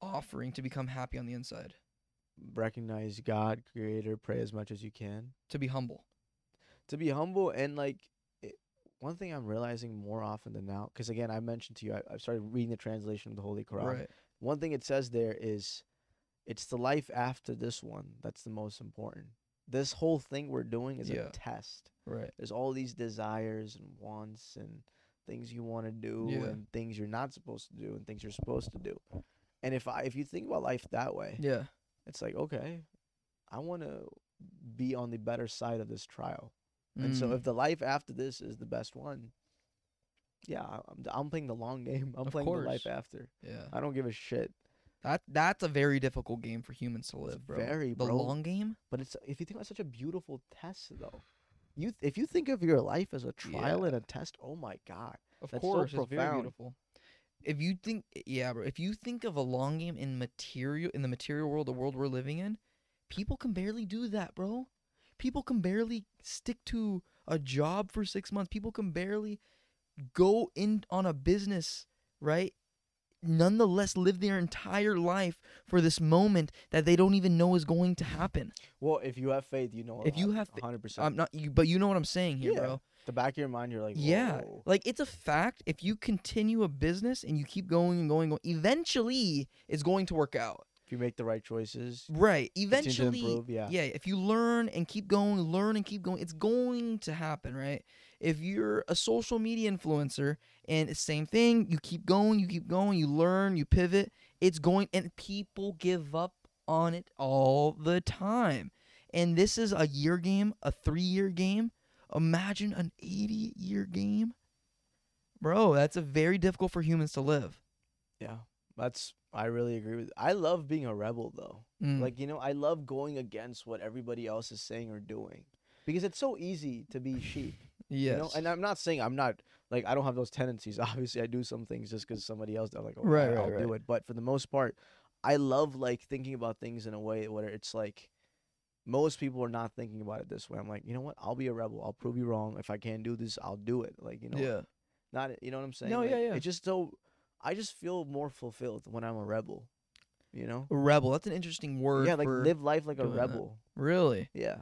offering to become happy on the inside? recognize God, Creator, pray as much as you can. To be humble. to be humble and like it, one thing I'm realizing more often than now, because again I mentioned to you, I, I've started reading the translation of the Holy Quran. Right. One thing it says there is, it's the life after this one that's the most important. This whole thing we're doing is Yeah. a test. Right. There's all these desires and wants and things you want to do Yeah. and things you're not supposed to do and things you're supposed to do. And if I if you think about life that way, Yeah. it's like okay, I want to be on the better side of this trial. And so Mm. if the life after this is the best one, yeah, I'm I'm playing the long game. I'm Of playing the life after. yeah. I don't give a shit. That that's a very difficult game for humans to live, bro. very, the long game. But it's if you think about such a beautiful test though. You if you think of your life as a trial and a test, oh my god. Of That's so course, it's very beautiful. If you think, yeah, bro. If you think of a long game in material, in the material world, the world we're living in, people can barely do that, bro. People can barely stick to a job for six months. People can barely go in on a business, right? Nonetheless, live their entire life for this moment that they don't even know is going to happen. Well, if you have faith, you know. If you have 100%. I'm not, you, but you know what I'm saying here, Yeah. bro. the back of your mind, you're like, Yeah, like it's a fact. If you continue a business and you keep going and going, and going eventually it's going to work out. If you make the right choices, Right. Eventually, improve, yeah. yeah. If you learn and keep going, learn and keep going, it's going to happen, right? If you're a social media influencer and it's same thing, you keep going, you keep going, you learn, you pivot, it's going, and people give up on it all the time. And this is a year game, a three year game. Imagine an 80 year game. Bro, that's a very difficult for humans to live. Yeah, that's I really agree with. I love being a rebel though. Mm. Like you know, I love going against what everybody else is saying or doing because it's so easy to be sheep. Yes. You know, and I'm not saying I'm not like I don't have those tendencies. Obviously, I do some things just because somebody else. I'm like, oh, Right, right, right, I'll do right. it. But for the most part, I love like thinking about things in a way where it's like most people are not thinking about it this way. I'm like, you know what? I'll be a rebel. I'll prove you wrong. If I can't do this, I'll do it. Like you know, yeah. not you know what I'm saying? No, Like, yeah, yeah. It's just so I just feel more fulfilled when I'm a rebel. You know? A rebel. That's an interesting word. yeah, like live life like a doing that. rebel. Really? Yeah.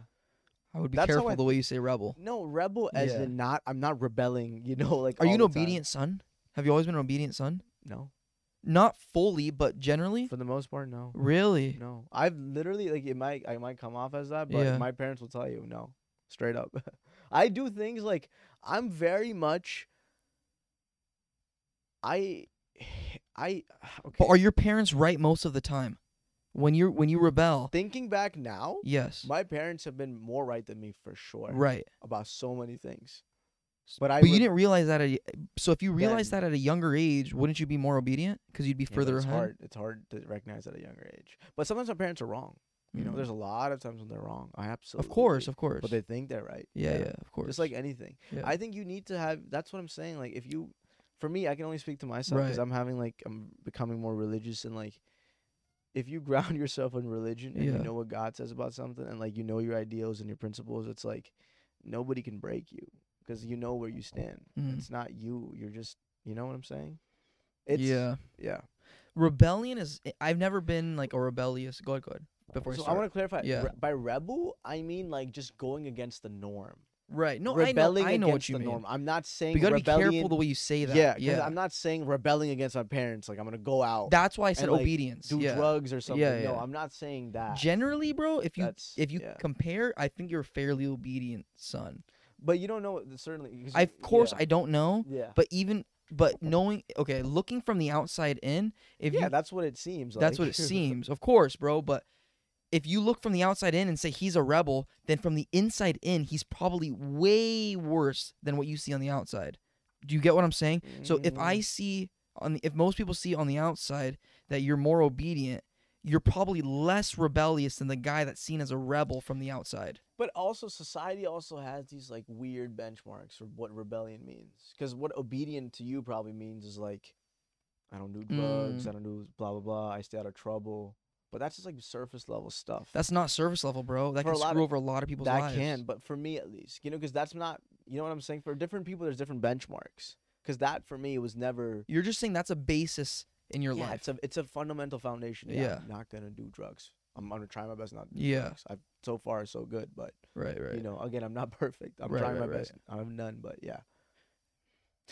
I would be That's how careful I- the way you say rebel. No, rebel as Yeah. in not. I'm not rebelling. You know, like. Are you all an the time. obedient son? Have you always been an obedient son? No, Not fully, but generally. for the most part, no. Really? No, I've literally like it might I might come off as that, but Yeah. my parents will tell you no, straight up. I do things like I'm very much. I, I okay. But are your parents right most of the time? When you're when you rebel? thinking back now? Yes. My parents have been more right than me for sure Right. about so many things. But I But you didn't realize that. At, a- so if you realized that at a younger age, wouldn't you be more obedient? Because you'd be Yeah, further it's ahead. hard. It's hard to recognize at a younger age. But sometimes our parents are wrong. You know, Mm. there's a lot of times when they're wrong. I absolutely. Of course, of course. But they think they're right. yeah, yeah, of course. Just like anything. Yeah. I think you need to have. That's what I'm saying. Like if you, for me, I can only speak to myself because Right. I'm having like I'm becoming more religious and like, if you ground yourself in religion and Yeah. you know what God says about something and like you know your ideals and your principles, it's like nobody can break you because you know where you stand. Mm. It's not you. You're just. You know what I'm saying? It's, yeah. Yeah. Rebellion is. I've never been like a rebellious. Go ahead, go ahead. before I So I start. want to clarify. Yeah. Re- by rebel, I mean like just going against the norm. Right. No, rebelling I know. I know what you the mean. norm. I'm not saying you gotta rebellion. be careful the way you say that. yeah, 'cause yeah. I'm not saying rebelling against my parents. Like I'm gonna go out, That's why I said like, obedience. do yeah. drugs or something. Yeah, No, yeah. I'm not saying that. Generally, bro, if you That's- if you yeah. compare, I think you're a fairly obedient son. but you don't know what- certainly. 'cause I, you- of course, yeah. I don't know, Yeah. but even but knowing, okay, looking from the outside in, if yeah, you that's what it seems. Like. That's what it seems, of course, bro. But if you look from the outside in and say he's a rebel, then from the inside in, he's probably way worse than what you see on the outside. Do you get what I'm saying? So if I Mm. see on the, if most people see on the outside that you're more obedient, you're probably less rebellious than the guy that's seen as a rebel from the outside. But also, society also has these like weird benchmarks for what rebellion means. Because what obedient to you probably means is like, I don't do drugs, Mm. I don't do blah blah blah, I stay out of trouble. But that's just like surface level stuff. That's not surface level, bro. That For can screw of- over a lot of people's that lives. can, but for me at least, you know, because that's not, you know what I'm saying. For different people, there's different benchmarks. Because that for me was never. You're just saying that's a basis in your yeah, life. it's a it's a fundamental foundation. Yeah, Yeah. I'm not gonna do drugs. I'm gonna try my best not to do Yeah. drugs. I've so far so good, but right, right. you know, again, I'm not perfect. I'm Right, trying right, my right. best. I have none, but yeah.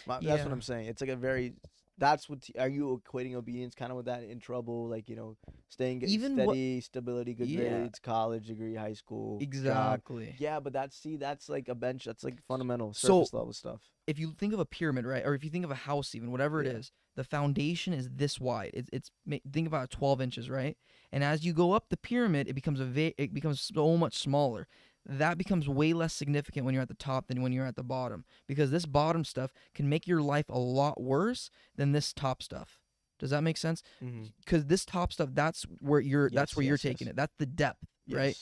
My, That's what I'm saying. It's like a very. That's what. Are you equating obedience kind of with that in trouble? Like you know, staying Even what- steady, stability, good Yeah. grades, college degree, high school, job. exactly. Yeah, but that's see, that's like a bench. That's like fundamental So- surface level stuff. if you think of a pyramid, right, or if you think of a house, even whatever it Yeah. is, the foundation is this wide. It's it's think about 12 inches, right? And as you go up the pyramid, it becomes a va- it becomes so much smaller. That becomes way less significant when you're at the top than when you're at the bottom because this bottom stuff can make your life a lot worse than this top stuff. Does that make sense? Mm-hmm. Because this top stuff, that's where you're that's Yes, where you're yes, yes. taking it. That's the depth, right?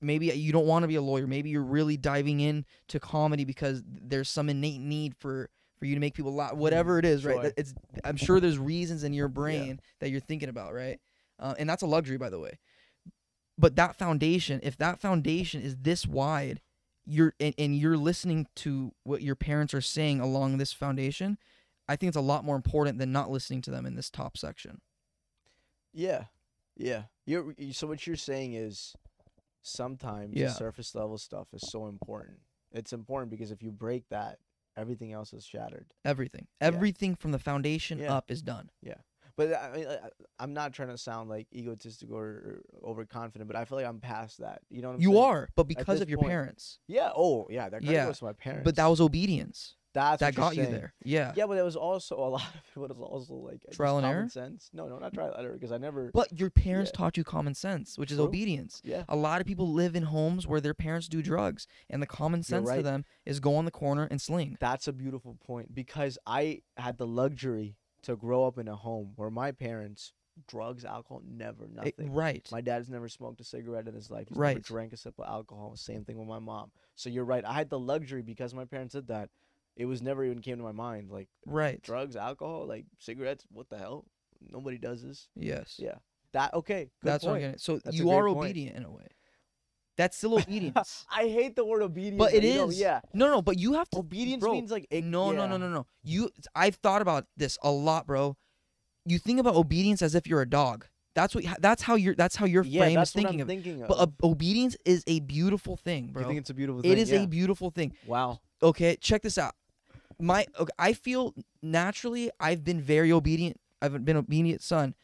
Maybe you don't want to be a lawyer maybe you're really diving in to comedy because there's some innate need for for you to make people laugh whatever it is right joy. That- it's i'm sure there's reasons in your brain that you're thinking about right uh, and that's a luxury by the way but that foundation if that foundation is this wide you're and, and you're listening to what your parents are saying along this foundation i think it's a lot more important than not listening to them in this top section Yeah, yeah. You're so what you're saying is sometimes Yeah. the surface level stuff is so important. It's important because if you break that, everything else is shattered. everything everything from the foundation Yeah. up is done But uh, I, I, I- I'm not trying to sound like egotistical or, or overconfident, but I feel like I'm past that. You know what I'm you saying? are but because of your point, parents Yeah. Oh, yeah. That Yeah, to my parents. But that was obedience. that's that got you there. Yeah. Yeah, but there was also a lot of it was also like Trial and common error? sense. No, no, not trial and error because I never. But your parents Yeah. taught you common sense, which is True. obedience. Yeah. A lot of people live in homes where their parents do drugs, and the common sense to them is go on the corner and sling. That's a beautiful point because I had the luxury to grow up in a home where my parents drugs, alcohol, never It- nothing. right. My dad's never smoked a cigarette in his life. He's never drank a sip of alcohol. Same thing with my mom. So you're right. I had the luxury because my parents did that. It was never even came to my mind like right. drugs, alcohol, like cigarettes. What the hell? Nobody does this. Yes. Yeah. That okay. Good That's what I'm getting. So That's you are point. obedient in a way. That's still obedience. I hate the word obedience. but it know, is. yeah. No, no, but you have to. Obedience bro, means like ig- No, no, yeah. no, no, no. You, I've thought about this a lot, bro. You think about obedience as if you're a dog. That's what. That's how your. That's how your Yeah, frame is thinking of. thinking of. But ob- obedience is a beautiful thing, bro. you think it's a beautiful thing? It is yeah. a beautiful thing. wow. Okay, check this out. My, okay, I feel naturally I've been very obedient. I've been obedient son.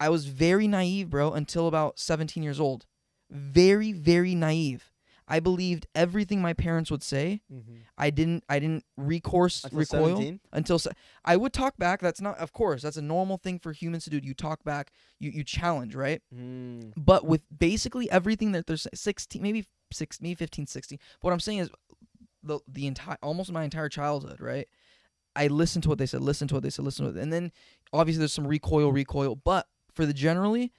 I was very naive, bro, until about 17 years old. Very, very naive. I believed everything my parents would say. Mm-hmm. I didn't. I didn't recourse Until recoil 17? until se- I would talk back. That's not, of course, that's a normal thing for humans to do. You talk back. You you challenge, right? Mm. But with basically everything that there's 16, maybe six, maybe 15, 16. But what I'm saying is the the entire almost my entire childhood, right? I listened to what they said, listened to what they said, listened to it. And then obviously there's some recoil, recoil. But for the generally,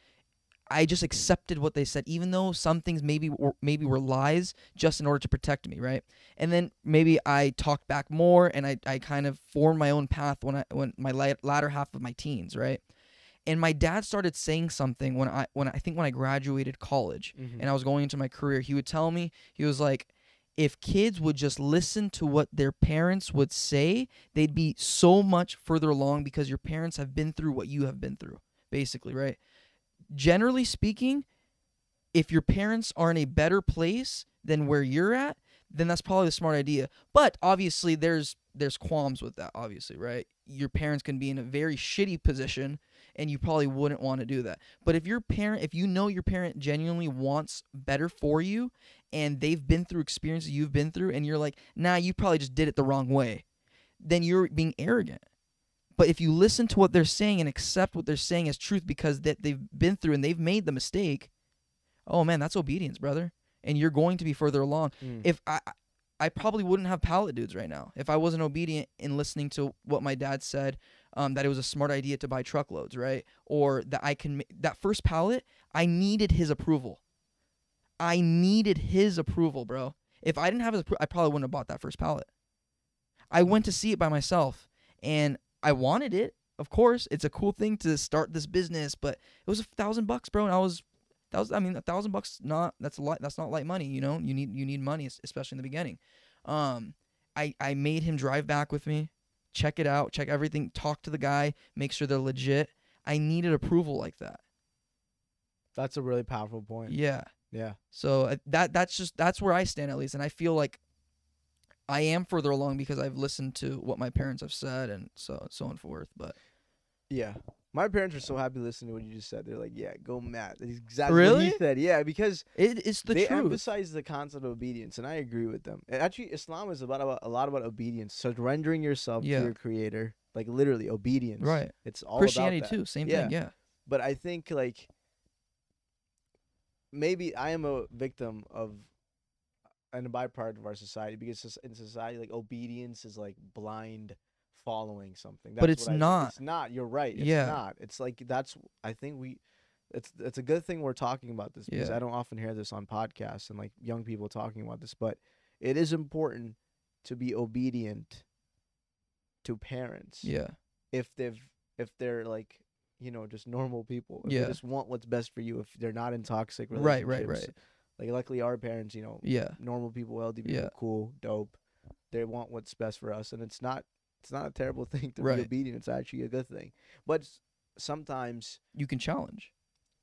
I just accepted what they said, even though some things maybe were, maybe were lies, just in order to protect me, right? And then maybe I talked back more, and I, I kind of formed my own path when I when my la- latter half of my teens, right? And my dad started saying something when I when I think when I graduated college, Mhm. and I was going into my career. He would tell me he was like, if kids would just listen to what their parents would say, they'd be so much further along because your parents have been through what you have been through, basically, right? Generally speaking, if your parents are in a better place than where you're at, then that's probably a smart idea. But obviously there's there's qualms with that, obviously, right? Your parents can be in a very shitty position and you probably wouldn't want to do that. But if your parent if you know your parent genuinely wants better for you and they've been through experiences you've been through and you're like, "Nah, you probably just did it the wrong way." Then you're being arrogant. But if you listen to what they're saying and accept what they're saying as truth because that they've been through and they've made the mistake, oh man, that's obedience, brother. And you're going to be further along. Mm. If I I probably wouldn't have pallet dudes right now if I wasn't obedient in listening to what my dad said, um, that it was a smart idea to buy truckloads, right? Or that I can that first pallet, I needed his approval. I needed his approval, bro. If I didn't have his, I probably wouldn't have bought that first pallet. I went to see it by myself, and I wanted it. Of course, it's a cool thing to start this business, but it was a thousand bucks, bro, and I was that was I mean a thousand bucks not that's a lot that's not light money you know you need you need money especially in the beginning um I I made him drive back with me check it out check everything talk to the guy make sure they're legit I needed approval like that That's a really powerful point. yeah Yeah. so uh, that that's just that's where I stand at least and I feel like I am further along because I've listened to what my parents have said and so so on forth but Yeah. My parents were so happy listening to what you just said. They're like, "Yeah, go Matt." That's exactly what Really? he said. Yeah, because it, it's the they truth emphasize the concept of obedience, and I agree with them. And actually, Islam is about, about a lot about obedience, surrendering yourself Yeah. to your Creator, like literally obedience. right It's all Christianity about that. too same Yeah. thing yeah But I think like maybe I am a victim of and a byproduct of our society because in society like obedience is like blind following something. But That's it's what I- not. It's not. You're right. It's Yeah. not. It's like that's I think we it's it's a good thing we're talking about this because Yeah. I don't often hear this on podcasts and like young people talking about this, but it is important to be obedient to parents yeah if they've if they're like you know just normal people if Yeah. they just want what's best for you if they're not in toxic Right, relationships right, right. Like luckily our parents you know yeah normal people ldp Yeah. cool dope they want what's best for us and it's not it's not a terrible thing to Right. be obedient it's actually a good thing but sometimes you can challenge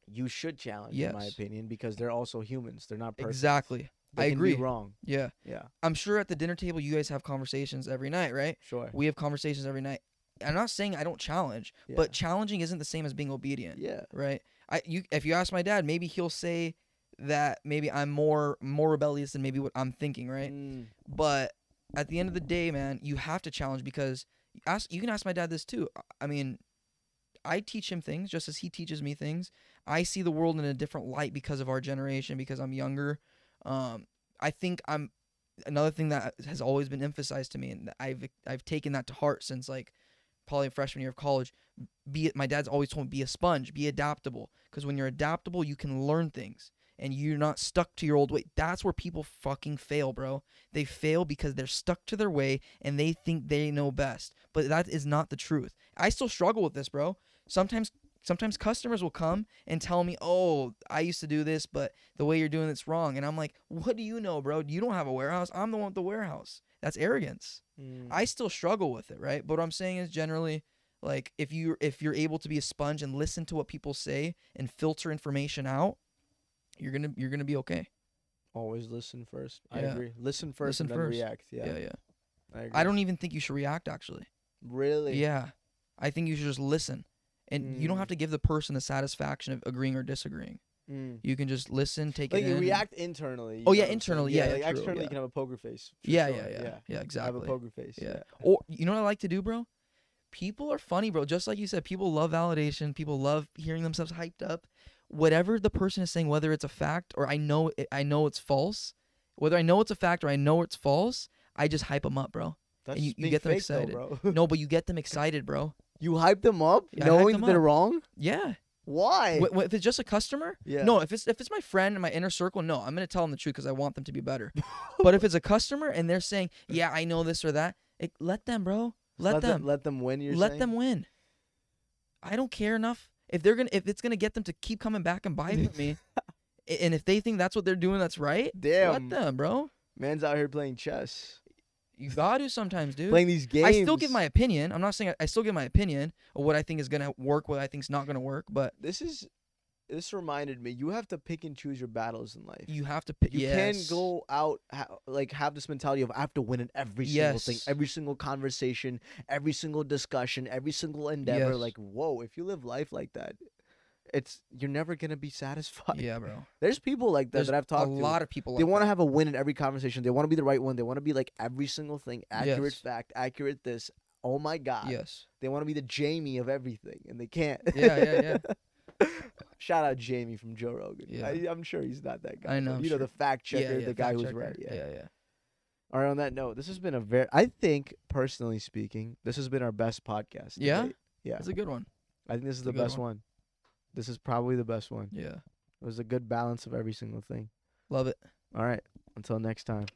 you should challenge in my opinion because they're also humans they're not perfect exactly They I agree. be wrong yeah yeah I'm sure at the dinner table you guys have conversations every night, right? sure We have conversations every night. I'm not saying I don't challenge, yeah. but challenging isn't the same as being obedient, yeah right? I you if you ask my dad, maybe he'll say that maybe I'm more more rebellious than maybe what I'm thinking, right? Mm, But at the end of the day, man, you have to challenge because ask you can ask my dad this too. I mean, I teach him things just as he teaches me things. I see the world in a different light because of our generation because I'm younger. Um, I think I'm another thing that has always been emphasized to me and I've I've taken that to heart since like probably freshman year of college. Be it my dad's always told me be a sponge, be adaptable because when you're adaptable, you can learn things and you're not stuck to your old way. That's where people fucking fail, bro. They fail because they're stuck to their way and they think they know best. But that is not the truth. I still struggle with this, bro. Sometimes sometimes customers will come and tell me, "Oh, I used to do this, but the way you're doing it's wrong." And I'm like, "What do you know, bro? You don't have a warehouse. I'm the one with the warehouse." That's arrogance. mm, I still struggle with it, right? But what I'm saying is generally like if you if you're able to be a sponge and listen to what people say and filter information out, you're going to you're going to be okay. always listen first i Yeah. agree listen first Listen and then first. react yeah, yeah. yeah. I, agree. I don't even think you should react actually. really Yeah. I think you should just listen. And you don't Mm. have to give the person the satisfaction of agreeing or disagreeing. Mm. You can just listen, take like it you in. react internally. you Oh, yeah, internally, yeah, like true, externally yeah. you can have a poker face. yeah, sure, yeah, yeah, yeah, I have a exactly. poker face. yeah. Yeah. Or you know what I like to do, bro? People are funny, bro. Just like you said, people love validation. People love hearing themselves hyped up. Whatever the person is saying, whether it's a fact or I know it, I know it's false, whether I know it's a fact or I know it's false, I just hype them up, bro. That's you- just you get them fake, though, excited. bro. No, but you get them excited, bro. you hype them up I knowing them they're up. wrong. Yeah. Why? Wh- wh- if it's just a customer, yeah. no. If it's if it's my friend in my inner circle, no, I'm gonna tell them the truth because I want them to be better. but if it's a customer and they're saying, "Yeah, I know this or that," it, let them, bro. Let, them. Let them win. You're let saying? them win. I don't care enough if they're gonna if it's gonna get them to keep coming back and buy from me, and if they think that's what they're doing, that's right. Damn. Let them, bro. Man's out here playing chess, You gotta sometimes, dude. playing these games. I still give my opinion. I'm not saying I, I still give my opinion of what I think is gonna work, what I think is not gonna work. But This is, this reminded me. You have to pick and choose your battles in life. You have to pick. You yes. can't go out ha- like have this mentality of I have to win in every single thing, every single conversation, every single discussion, every single endeavor. Yes. Like, whoa, if you live life like that, it's you're never gonna be satisfied. Yeah, bro. There's people like that There's that I've talked a to. A lot of people. they like want to have a win in every conversation. They want to be the right one. They want to be like every single thing, accurate Yes. fact, accurate this. Oh my god. Yes. They want to be the Jamie of everything, and they can't. Yeah, yeah, yeah. Shout out Jamie from Joe Rogan. Yeah. I, I'm sure he's not that guy. I know, You know the fact checker, yeah, yeah. the guy who's checker. right. Yeah. yeah, yeah. All right. On that note, this has been a very. I think personally speaking, this has been our best podcast. Yeah? date. Yeah. It's a good one. I think this is it's the best one. This is probably the best one. Yeah. It was a good balance of every single thing. Love it. All right. Until next time.